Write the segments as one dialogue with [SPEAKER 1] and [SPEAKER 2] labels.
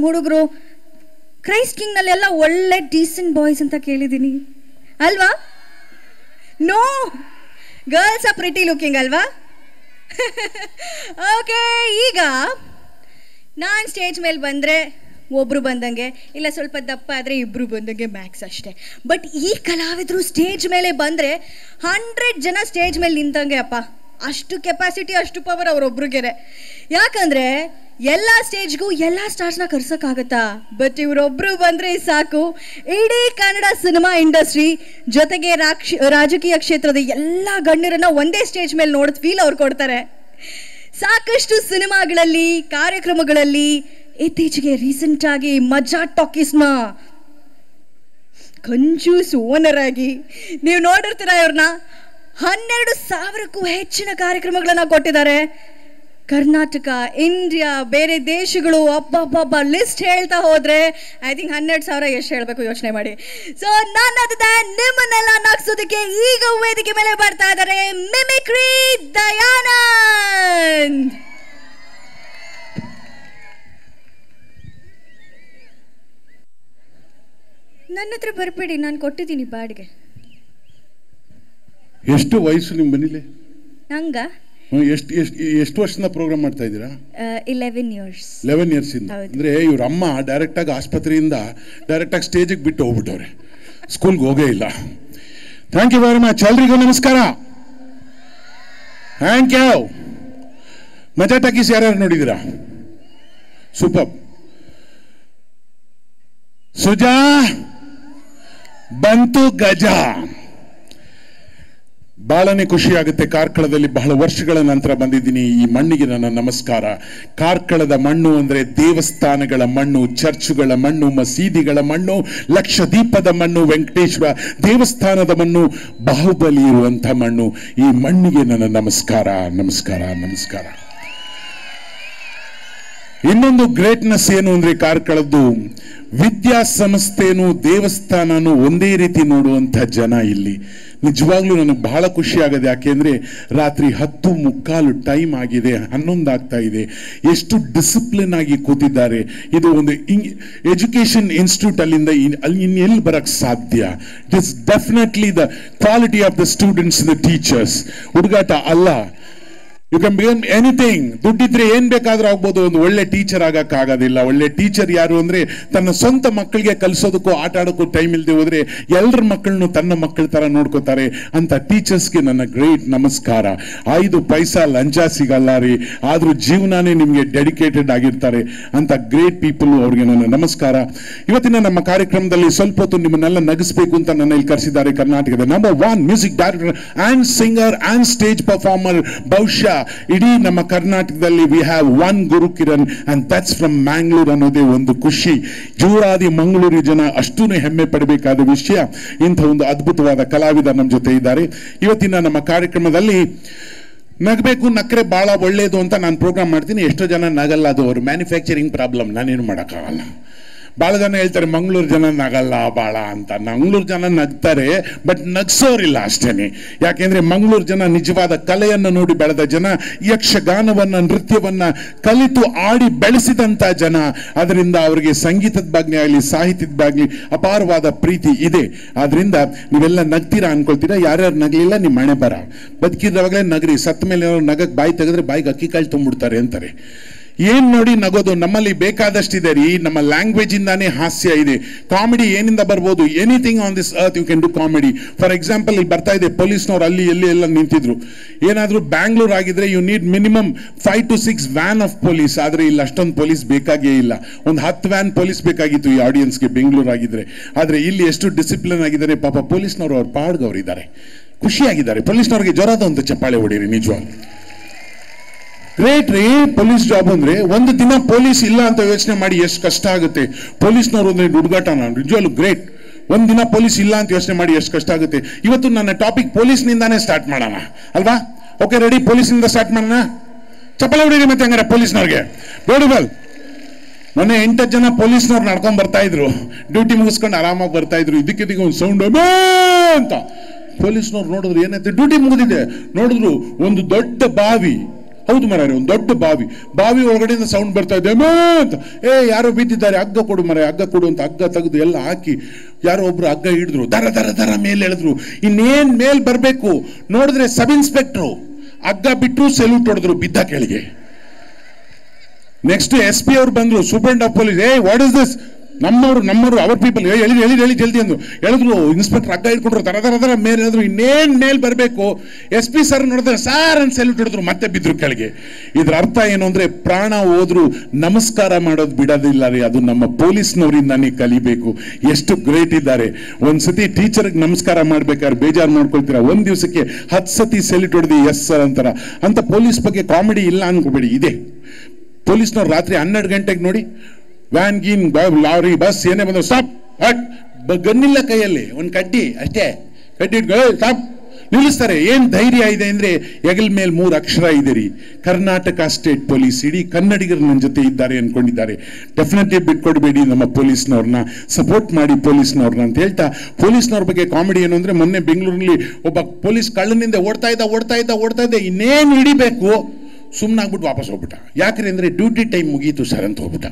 [SPEAKER 1] ನಮ್ಮ ಹುಡುಗರು ಕ್ರೈಸ್ಟ್ ಕಿಂಗ್ನಲ್ಲೆಲ್ಲ ಒಳ್ಳೆ ಡೀಸೆಂಟ್ ಬಾಯ್ಸ್ ಅಂತ ಕೇಳಿದ್ದೀನಿ. ಅಲ್ವಾ? No girls are pretty looking ಅಲ್ವಾ? ಓಕೆ ಈಗ ನಾನು ಸ್ಟೇಜ್ ಮೇಲೆ ಬಂದರೆ ಒಬ್ರು ಬಂದಂಗೆ, ಇಲ್ಲ ಸ್ವಲ್ಪ ದಪ್ಪ ಆದರೆ ಇಬ್ಬರು ಬಂದಂಗೆ ಮ್ಯಾಕ್ಸ್ ಅಷ್ಟೇ. ಬಟ್ ಈ ಕಲಾವಿದರು ಸ್ಟೇಜ್ ಮೇಲೆ ಬಂದರೆ ಹಂಡ್ರೆಡ್ ಜನ ಸ್ಟೇಜ್ ಮೇಲೆ ನಿಂತಂಗೆ ಅಪ್ಪ. ಅಷ್ಟು ಕೆಪಾಸಿಟಿ ಅಷ್ಟು ಪವರ್ ಅವರೊಬ್ರಿಗೇನೆ ಯಾಕಂದ್ರೆ ಎಲ್ಲ ಸ್ಟೇಜ್ಗೂ ಎಲ್ಲ ಸ್ಟಾರ್ಸ್ನ ಕರ್ಸೋಕ್ಕಾಗತ್ತಾ? ಬಟ್ ಇವರೊಬ್ರು ಬಂದ್ರೆ ಸಾಕು. ಇಡೀ ಕನ್ನಡ ಸಿನಿಮಾ ಇಂಡಸ್ಟ್ರಿ ಜೊತೆಗೆ ರಾಕ್ಷ, ರಾಜಕೀಯ ಕ್ಷೇತ್ರದ ಎಲ್ಲ ಗಣ್ಯರನ್ನು ಒಂದೇ ಸ್ಟೇಜ್ ಮೇಲೆ ನೋಡಿದ ಫೀಲ್ ಅವ್ರು ಕೊಡ್ತಾರೆ. ಸಾಕಷ್ಟು ಸಿನಿಮಾಗಳಲ್ಲಿ ಕಾರ್ಯಕ್ರಮಗಳಲ್ಲಿ ಇತ್ತೀಚೆಗೆ ರೀಸೆಂಟ್ ಆಗಿ ಮಜಾ ಟಾಕೀಸ್ನ ಕಂಜೂಸ್ ಓನರ್ ಆಗಿ. ನೀವು ನೋಡಿರ್ತೀರ ಇವ್ರನ್ನ ಹನ್ನೆರಡು ಸಾವಿರಕ್ಕೂ ಹೆಚ್ಚಿನ ಕಾರ್ಯಕ್ರಮಗಳನ್ನ ಕೊಟ್ಟಿದ್ದಾರೆ. ಕರ್ನಾಟಕ, ಇಂಡಿಯಾ, ಬೇರೆ ದೇಶಗಳು ಅಬ್ಬಬ್ಬಬ್ಬ ಲಿಸ್ಟ್ ಹೇಳ್ತಾ ಹೋದ್ರೆ ಐ ಥಿಂಕ್ ಹನ್ನೆರಡು ಸಾವಿರ ಎಷ್ಟು ಹೇಳಬೇಕು ಯೋಚನೆ ಮಾಡಿ. ಸೊ ನನ್ನದ ನಿಮ್ಮನ್ನೆಲ್ಲ ನಗ್ಸೋದಕ್ಕೆ ಈಗ ವೇದಿಕೆ ಮೇಲೆ ಬರ್ತಾ ಇದ್ದಾರೆ ಮಿಮಿಕ್ರಿ ದಯಾನಂದ್. ನನ್ನ ಹತ್ರ ಬರಬೇಡಿ, ನಾನು ಕೊಟ್ಟಿದ್ದೀನಿ ಬಾಡಿಗೆ.
[SPEAKER 2] ಎಷ್ಟು ವಯಸ್ಸು ನಿಮ್ಮ ಮನೇಲಿ?
[SPEAKER 1] ನಂಗ?
[SPEAKER 2] ಎಷ್ಟು ಎಷ್ಟು ಎಷ್ಟು ವರ್ಷದಿಂದ ಪ್ರೋಗ್ರಾಮ್ ಮಾಡ್ತಾ ಇದ್ದೀರಾ?
[SPEAKER 1] ಇಲೆವೆನ್ ಇಯರ್ಸ್
[SPEAKER 2] ಲೆವೆನ್ ಇಯರ್ಸ್ ಇಂದ? ಅಂದ್ರೆ ಇವ್ರ ಅಮ್ಮ ಡೈರೆಕ್ಟ್ ಆಗಿ ಆಸ್ಪತ್ರೆಯಿಂದ ಡೈರೆಕ್ಟ್ ಆಗಿ ಸ್ಟೇಜಿಗೆ ಬಿಟ್ಟು ಹೋಗ್ಬಿಟ್ಟವ್ರೆ. ಸ್ಕೂಲ್ಗೆ ಹೋಗೇ ಇಲ್ಲ. ಥ್ಯಾಂಕ್ ಯು ವೆರಿ ಮಚ್ ಎಲ್ರಿಗೂ ನಮಸ್ಕಾರ. ಥ್ಯಾಂಕ್ ಯು ಮಜಾ ಟಾಕೀಸ್ ಯಾರ್ಯಾರು ನೋಡಿದ್ದೀರಾ? ಸೂಪರ್ ಸುಜಾ ಬಂತು ಗಜ. ಬಹಳನೇ ಖುಷಿಯಾಗುತ್ತೆ. ಕಾರ್ಕಳದಲ್ಲಿ ಬಹಳ ವರ್ಷಗಳ ನಂತರ ಬಂದಿದ್ದೀನಿ. ಈ ಮಣ್ಣಿಗೆ ನನ್ನ ನಮಸ್ಕಾರ. ಕಾರ್ಕಳದ ಮಣ್ಣು ಅಂದರೆ ದೇವಸ್ಥಾನಗಳ ಮಣ್ಣು, ಚರ್ಚುಗಳ ಮಣ್ಣು, ಮಸೀದಿಗಳ ಮಣ್ಣು ಲಕ್ಷ ದೀಪದ ಮಣ್ಣು ವೆಂಕಟೇಶ್ವರ ದೇವಸ್ಥಾನದ ಮಣ್ಣು, ಬಾಹುಬಲಿ ಇರುವಂಥ ಮಣ್ಣು. ಈ ಮಣ್ಣಿಗೆ ನನ್ನ ನಮಸ್ಕಾರ ನಮಸ್ಕಾರ ನಮಸ್ಕಾರ. ಇನ್ನೊಂದು ಗ್ರೇಟ್ನೆಸ್ ಏನು ಅಂದ್ರೆ ಕಾರ್ಕಳದ್ದು ವಿದ್ಯಾಸಂಸ್ಥೆನು ದೇವಸ್ಥಾನನು ಒಂದೇ ರೀತಿ ನೋಡುವಂಥ ಜನ ಇಲ್ಲಿ. ನಿಜವಾಗ್ಲೂ ನನಗೆ ಬಹಳ ಖುಷಿ ಆಗದೆ. ಯಾಕೆಂದ್ರೆ ರಾತ್ರಿ ಹತ್ತು ಮುಕ್ಕಾಲು ಟೈಮ್ ಆಗಿದೆ, ಹನ್ನೊಂದು ಆಗ್ತಾ ಇದೆ. ಎಷ್ಟು ಡಿಸಿಪ್ಲಿನ್ ಆಗಿ ಕೂತಿದ್ದಾರೆ. ಇದು ಒಂದು ಎಜುಕೇಶನ್ ಇನ್ಸ್ಟಿಟ್ಯೂಟ್ ಅಲ್ಲಿಂದ ಇನ್- ಅಲ್ಲಿ ಇನ್ನೆಲ್ಲಿ ಬರಕ್ ಸಾಧ್ಯ? It is definitely the quality of the students the teachers ಹುಡುಗಾಟ ಅಲ್ಲ. ಯು ಕ್ಯಾನ್ ಬಿಕಮ್ ಎನಿಥಿಂಗ್ ದುಡ್ಡಿದ್ರೆ ಏನ್ ಬೇಕಾದ್ರೂ ಆಗ್ಬೋದು. ಒಂದು ಒಳ್ಳೆ ಟೀಚರ್ ಆಗಕ್ ಆಗೋದಿಲ್ಲ ಒಳ್ಳೆ ಟೀಚರ್ ಯಾರು ಅಂದ್ರೆ ತನ್ನ ಸ್ವಂತ ಮಕ್ಕಳಿಗೆ ಕಲಿಸೋದಕ್ಕೂ, ಆಟ ಆಡೋಕ್ಕೂ ಟೈಮ್ ಇಲ್ಲದೆ ಹೋದ್ರೆ ಎಲ್ಲರ ಮಕ್ಕಳನ್ನು ತನ್ನ ಮಕ್ಕಳ ತರ ನೋಡ್ಕೋತಾರೆ ಅಂತ ಟೀಚರ್ಸ್ಗೆ ನನ್ನ ಗ್ರೇಟ್ ನಮಸ್ಕಾರ. ಐದು ಪೈಸಾ ಲಂಚ ಸಿಗಲ್ಲ ರೀ. ಆದ್ರೂ ಜೀವನಾನೇ ನಿಮ್ಗೆ ಡೆಡಿಕೇಟೆಡ್ ಆಗಿರ್ತಾರೆ ಅಂತ ಗ್ರೇಟ್ ಪೀಪಲ್ ಅವ್ರಿಗೆ ನನ್ನ ನಮಸ್ಕಾರ. ಇವತ್ತಿನ ನಮ್ಮ ಕಾರ್ಯಕ್ರಮದಲ್ಲಿ ಸ್ವಲ್ಪ ಹೊತ್ತು ನಿಮ್ಮನ್ನೆಲ್ಲ ನಗಿಸ್ಬೇಕು ಅಂತ ನನ್ನ ಇಲ್ಲಿ ಕರೆಸಿದ್ದಾರೆ ಕರ್ನಾಟಕದ number one music director and singer and stage performer ಬಹುಶಃ ಇಡೀ ನಮ್ಮ ಕರ್ನಾಟಕದಲ್ಲಿ we have one Guru Kiran and that's from Mangalore ಅನ್ನೋದೇ ಒಂದು ಖುಷಿ. ಜೂರಾದಿ ಮಂಗಳೂರು ಜನ ಅಷ್ಟೂ ಹೆಮ್ಮೆ ಪಡಬೇಕಾದ ವಿಷಯ. ಇಂಥ ಒಂದು ಅದ್ಭುತವಾದ ಕಲಾವಿದ ನಮ್ಮ ಜೊತೆ ಇದ್ದಾರೆ. ಇವತ್ತಿನ ನಮ್ಮ ಕಾರ್ಯಕ್ರಮದಲ್ಲಿ ನಗಬೇಕು, ನಕ್ರೆ ಭಾಳ ಒಳ್ಳೆಯದು ಅಂತ ನಾನು ಪ್ರೋಗ್ರಾಮ್ ಮಾಡ್ತೀನಿ. ಎಷ್ಟೋ ಜನ ನಗಲ್ಲ ಅದು, ಅವ್ರ ಮ್ಯಾನುಫ್ಯಾಕ್ಚರಿಂಗ್ ಪ್ರಾಬ್ಲಮ್ ನಾನೇನು ಮಾಡೋಕ್ಕಾಗಲ್ಲ. ಭಾಳ ಜನ ಹೇಳ್ತಾರೆ, ಮಂಗಳೂರು ಜನ ನಗಲ್ಲ ಭಾಳ ಅಂತ. ಮಂಗಳೂರು ಜನ ನಗ್ತಾರೆ ಬಟ್ ನಗ್ಸೋರಿಲ್ಲ ಅಷ್ಟೇನೆ. ಯಾಕೆಂದ್ರೆ ಮಂಗಳೂರು ಜನ ನಿಜವಾದ ಕಲೆಯನ್ನು ನೋಡಿ ಬೆಳೆದ ಜನ, ಯಕ್ಷಗಾನವನ್ನ, ನೃತ್ಯವನ್ನ ಕಲಿತು ಆಡಿ ಬೆಳೆಸಿದಂತ ಜನ. ಅದರಿಂದ ಅವರಿಗೆ ಸಂಗೀತದ ಬಗ್ಗೆ ಆಗಲಿ, ಸಾಹಿತ್ಯದ ಬಗ್ಗೆ ಅಪಾರವಾದ ಪ್ರೀತಿ ಇದೆ. ಆದ್ರಿಂದ ನೀವೆಲ್ಲ ನಗ್ತೀರಾ ಅನ್ಕೊಳ್ತೀರಾ? ಯಾರ್ಯಾರು ನಗಲಿಲ್ಲ ನಿಮ್ಮ ಮನೆ ಬರ. ಬದುಕಿದವಾಗಲೇ ನಗರಿ. ಸತ್ತ ಮೇಲೆ ನಗಕ್ಕೆ ನಗಕ್ ಬಾಯಿ ತೆಗೆದ್ರೆ ಬಾಯಿಗೆ ಅಕ್ಕಿ ಕಾಳು ತುಂಬಿಡ್ತಾರೆ ಅಂತಾರೆ. ಏನ್ ನೋಡಿ ನಗೋದು? ನಮ್ಮಲ್ಲಿ ಬೇಕಾದಷ್ಟಿದೆ ರೀ. ನಮ್ಮ ಲ್ಯಾಂಗ್ವೇಜ್ ಇಂದಾನೆ ಹಾಸ್ಯ ಇದೆ. ಕಾಮಿಡಿ ಏನಿಂದ ಬರ್ಬೋದು? Anything on this earth you can do comedy for example ಇಲ್ಲಿ ಬರ್ತಾ ಇದೆ ಪೊಲೀಸ್ನವ್ರು ಅಲ್ಲಿ ಎಲ್ಲಿ ಎಲ್ಲ ನಿಂತಿದ್ರು. ಏನಾದ್ರೂ ಬ್ಯಾಂಗ್ಳೂರ್ ಆಗಿದ್ರೆ you need minimum five to six van of police ಆದ್ರೆ ಇಲ್ಲಿ ಅಷ್ಟೊಂದು ಪೊಲೀಸ್ ಬೇಕಾಗೇ ಇಲ್ಲ. ಒಂದು ಹತ್ತು ವ್ಯಾನ್ ಪೊಲೀಸ್ ಬೇಕಾಗಿತ್ತು ಈ ಆಡಿಯನ್ಸ್ಗೆ ಬೆಂಗಳೂರು ಆಗಿದ್ರೆ. ಆದ್ರೆ ಇಲ್ಲಿ ಎಷ್ಟು ಡಿಸಿಪ್ಲಿನ್ ಆಗಿದ್ದಾರೆ? ಪಾಪ ಪೊಲೀಸ್ನವರು ಅವ್ರು ಪಾಡ್ಗವ್ರು ಇದ್ದಾರೆ ಖುಷಿಯಾಗಿದ್ದಾರೆ. ಪೊಲೀಸ್ನವ್ರಿಗೆ ಜ್ವರದ ಒಂದು ಚಪ್ಪಾಳೆ ಹೊಡೀರಿ, ನಿಜವಾಗ್ಲು. ಗ್ರೇಟ್ ರೀ ಪೊಲೀಸ್ ಜಾಬ್ ಅಂದ್ರೆ ಒಂದು ದಿನ ಪೊಲೀಸ್ ಇಲ್ಲ ಅಂತ ಯೋಚನೆ ಮಾಡಿ ಎಷ್ಟು ಕಷ್ಟ ಆಗುತ್ತೆ. ಪೊಲೀಸ್ನವ್ರು ಅಂದ್ರೆ ಹುಡುಗಾಟ ನಾನು. ನಿಜವಾಗ್ಲು ಗ್ರೇಟ್ ಒಂದು ದಿನ ಪೊಲೀಸ್ ಇಲ್ಲ ಅಂತ ಯೋಚನೆ ಮಾಡಿ ಎಷ್ಟು ಕಷ್ಟ ಆಗುತ್ತೆ. ಇವತ್ತು ನನ್ನ ಟಾಪಿಕ್ ಪೊಲೀಸ್ನಿಂದಾನೇ ಸ್ಟಾರ್ಟ್ ಮಾಡೋಣ. ಅಲ್ವಾ? ಓಕೆ ರೆಡಿ ಪೊಲೀಸ್ನಿಂದ ಸ್ಟಾರ್ಟ್ ಮಾಡೋಣ? ಚಪ್ಪಲ ಹೊಡಿರಿ ಮತ್ತೆ ಹಂಗಾರೆ ಪೊಲೀಸ್ನವ್ರಿಗೆ ಬೇಡಬಲ್ ಮೊನ್ನೆ ಎಂಟು ಜನ ಪೊಲೀಸ್ನವ್ರು ನಡ್ಕೊಂಡ್ ಬರ್ತಾ ಇದ್ರು. ಡ್ಯೂಟಿ ಮುಗಿಸ್ಕೊಂಡು ಆರಾಮಾಗಿ ಬರ್ತಾ ಇದ್ರು. ಇದಕ್ಕಿದಕ್ಕೆ ಒಂದು ಸೌಂಡ್ ಅಂತ. ಪೊಲೀಸ್ನವ್ರು ನೋಡಿದ್ರು ಏನಾಯ್ತು? ಡ್ಯೂಟಿ ಮುಗಿದಿದೆ. ನೋಡಿದ್ರು ಒಂದು ದೊಡ್ಡ ಬಾವಿ. ಹೌದು ಮರ ಒಂದು ದೊಡ್ಡ ಬಾವಿ. ಬಾವಿ ಒಳಗಡೆಯಿಂದ ಸೌಂಡ್ ಬರ್ತಾ ಇದೆ ಅಂತ. ಏ, ಯಾರೋ ಬಿದ್ದಿದ್ದಾರೆ, ಹಗ್ಗ ಕೊಡು ಮರ ಹಗ್ಗ ಕೊಡು ಅಂತ ಹಗ್ಗ ತೆಗೆದು ಎಲ್ಲ ಹಾಕಿ ಯಾರೋ ಒಬ್ರು ಹಗ್ಗ ಹಿಡಿದ್ರು. ದರ ದರ ದರ ಮೇಲೆ ಎಳೆದ್ರು. ಇನ್ನೇನ್ ಮೇಲ್ ಬರಬೇಕು? ನೋಡಿದ್ರೆ ಸಬ್ ಇನ್ಸ್ಪೆಕ್ಟ್ರು. ಹಗ್ಗ ಬಿಟ್ಟು ಸೆಲ್ಯೂಟ್ ಹೊಡೆದ್ರು ಬಿದ್ದ ಕೆಳಗೆ. ನೆಕ್ಸ್ಟ್ ಎಸ್ ಪಿ ಅವ್ರು ಬಂದ್ರು ಸೂಪರ್ ಆಫ್ ಪೊಲೀಸ್ ಏ ವಾಟ್ ಇಸ್ ದಿಸ್ ನಮ್ಮವರು ನಮ್ಮವರು ಅವರ್ ಪೀಪಲ್ ಹೇಳಿ ಹೇಳಿ ಹೇಳಿ ಜಲ್ದಿ ಅಂದ್ರು. ಹೇಳಿದ್ರು ಇನ್ಸ್ಪೆಕ್ಟರ್ ಹಗ್ಗ ಇಟ್ಕೊಂಡ್ರು ತರ ತರ ತರ ಮೇಲೆ ಹೇಳಿದ್ರು, ಇನ್ನೇನ್ ಮೇಲ್ ಬರಬೇಕು? ಎಸ್ ಪಿ ಸರ್ ನೋಡಿದ್ರೆ ಸಾರ್ ಅಂತ ಸೆಲ್ಯೂಟ್ ಹಿಡಿದ್ರು, ಮತ್ತೆ ಬಿದ್ರು ಕೆಳಗೆ. ಇದ್ರ ಅರ್ಥ ಏನು ಅಂದ್ರೆ, ಪ್ರಾಣ ಹೋದ್ರು ನಮಸ್ಕಾರ ಮಾಡೋದು ಬಿಡೋದಿಲ್ಲ ರೀ, ಅದು ನಮ್ಮ ಪೊಲೀಸ್ನವರಿಂದಾನೇ ಕಲಿಬೇಕು. ಎಷ್ಟು ಗ್ರೇಟ್ ಇದ್ದಾರೆ. ಒಂದ್ಸತಿ ಟೀಚರ್ಗೆ ನಮಸ್ಕಾರ ಮಾಡ್ಬೇಕಾದ್ರೆ ಬೇಜಾರು ಮಾಡ್ಕೊಳ್ತೀರಾ? ಒಂದ್ ದಿವಸಕ್ಕೆ ಹತ್ತು ಸತಿ ಸೆಲ್ಯೂಟ್ ಹೊಡೆದು ಎಸ್ ಸರ್ ಅಂತಾರ. ಅಂತ ಪೊಲೀಸ್ ಬಗ್ಗೆ ಕಾಮಿಡಿ ಇಲ್ಲ ಅನ್ಕೋಬೇಡಿ, ಇದೆ. ಪೊಲೀಸ್ನವ್ರು ರಾತ್ರಿ ಹನ್ನೆರಡು ಗಂಟೆಗೆ ನೋಡಿ ವ್ಯಾನ್ ಗೀನ್ ಲಾರಿ ಬಸ್ ಏನೇ ಬಂದ ಸ್ಟಾಪ್ ಅಟ್ ಗನ್ನಿಲ್ಲ ಕೈಯಲ್ಲಿ, ಒಂದು ಕಡ್ಡಿ ಅಷ್ಟೇ. ಕಡ್ಡಿ ಸ್ಟಾಪ್ ನಿಲ್ಲಿಸ್ತಾರೆ, ಏನು ಧೈರ್ಯ ಇದೆ ಅಂದರೆ ಹೆಗಲ್ ಮೇಲೆ ಮೂರು ಅಕ್ಷರ ಇದೆ ರೀ ಕರ್ನಾಟಕ ಸ್ಟೇಟ್ ಪೊಲೀಸ್ ಇಡೀ ಕನ್ನಡಿಗರು ನನ್ನ ಜೊತೆ ಇದ್ದಾರೆ ಅನ್ಕೊಂಡಿದ್ದಾರೆ. ಡೆಫಿನೆಟ್ಲಿ ಬಿಟ್ಕೊಡ್ಬೇಡಿ ನಮ್ಮ ಪೊಲೀಸ್ನವ್ರನ್ನ ಸಪೋರ್ಟ್ ಮಾಡಿ ಪೊಲೀಸ್ನವ್ರನ್ನ ಅಂತ ಹೇಳ್ತಾ, ಪೊಲೀಸ್ನವ್ರ ಬಗ್ಗೆ ಕಾಮಿಡಿ ಏನು ಅಂದರೆ ಮೊನ್ನೆ ಬೆಂಗಳೂರಿನಲ್ಲಿ ಒಬ್ಬ ಪೊಲೀಸ್ ಕಳ್ಳನಿಂದ ಓಡ್ತಾ ಇದ್ದ ಓಡ್ತಾ ಇದ್ದ ಓಡ್ತಾ ಇದ್ದ, ಇನ್ನೇನು ಹಿಡಿಬೇಕು? ಸುಮ್ಮನಾಗ್ಬಿಟ್ಟು ವಾಪಸ್ ಹೋಗ್ಬಿಟ್ಟ. ಯಾಕ್ರಿ ಅಂದ್ರೆ ಡ್ಯೂಟಿ ಟೈಮ್ ಮುಗೀತು ಸರ್ ಅಂತ ಹೋಗ್ಬಿಟ್ಟ.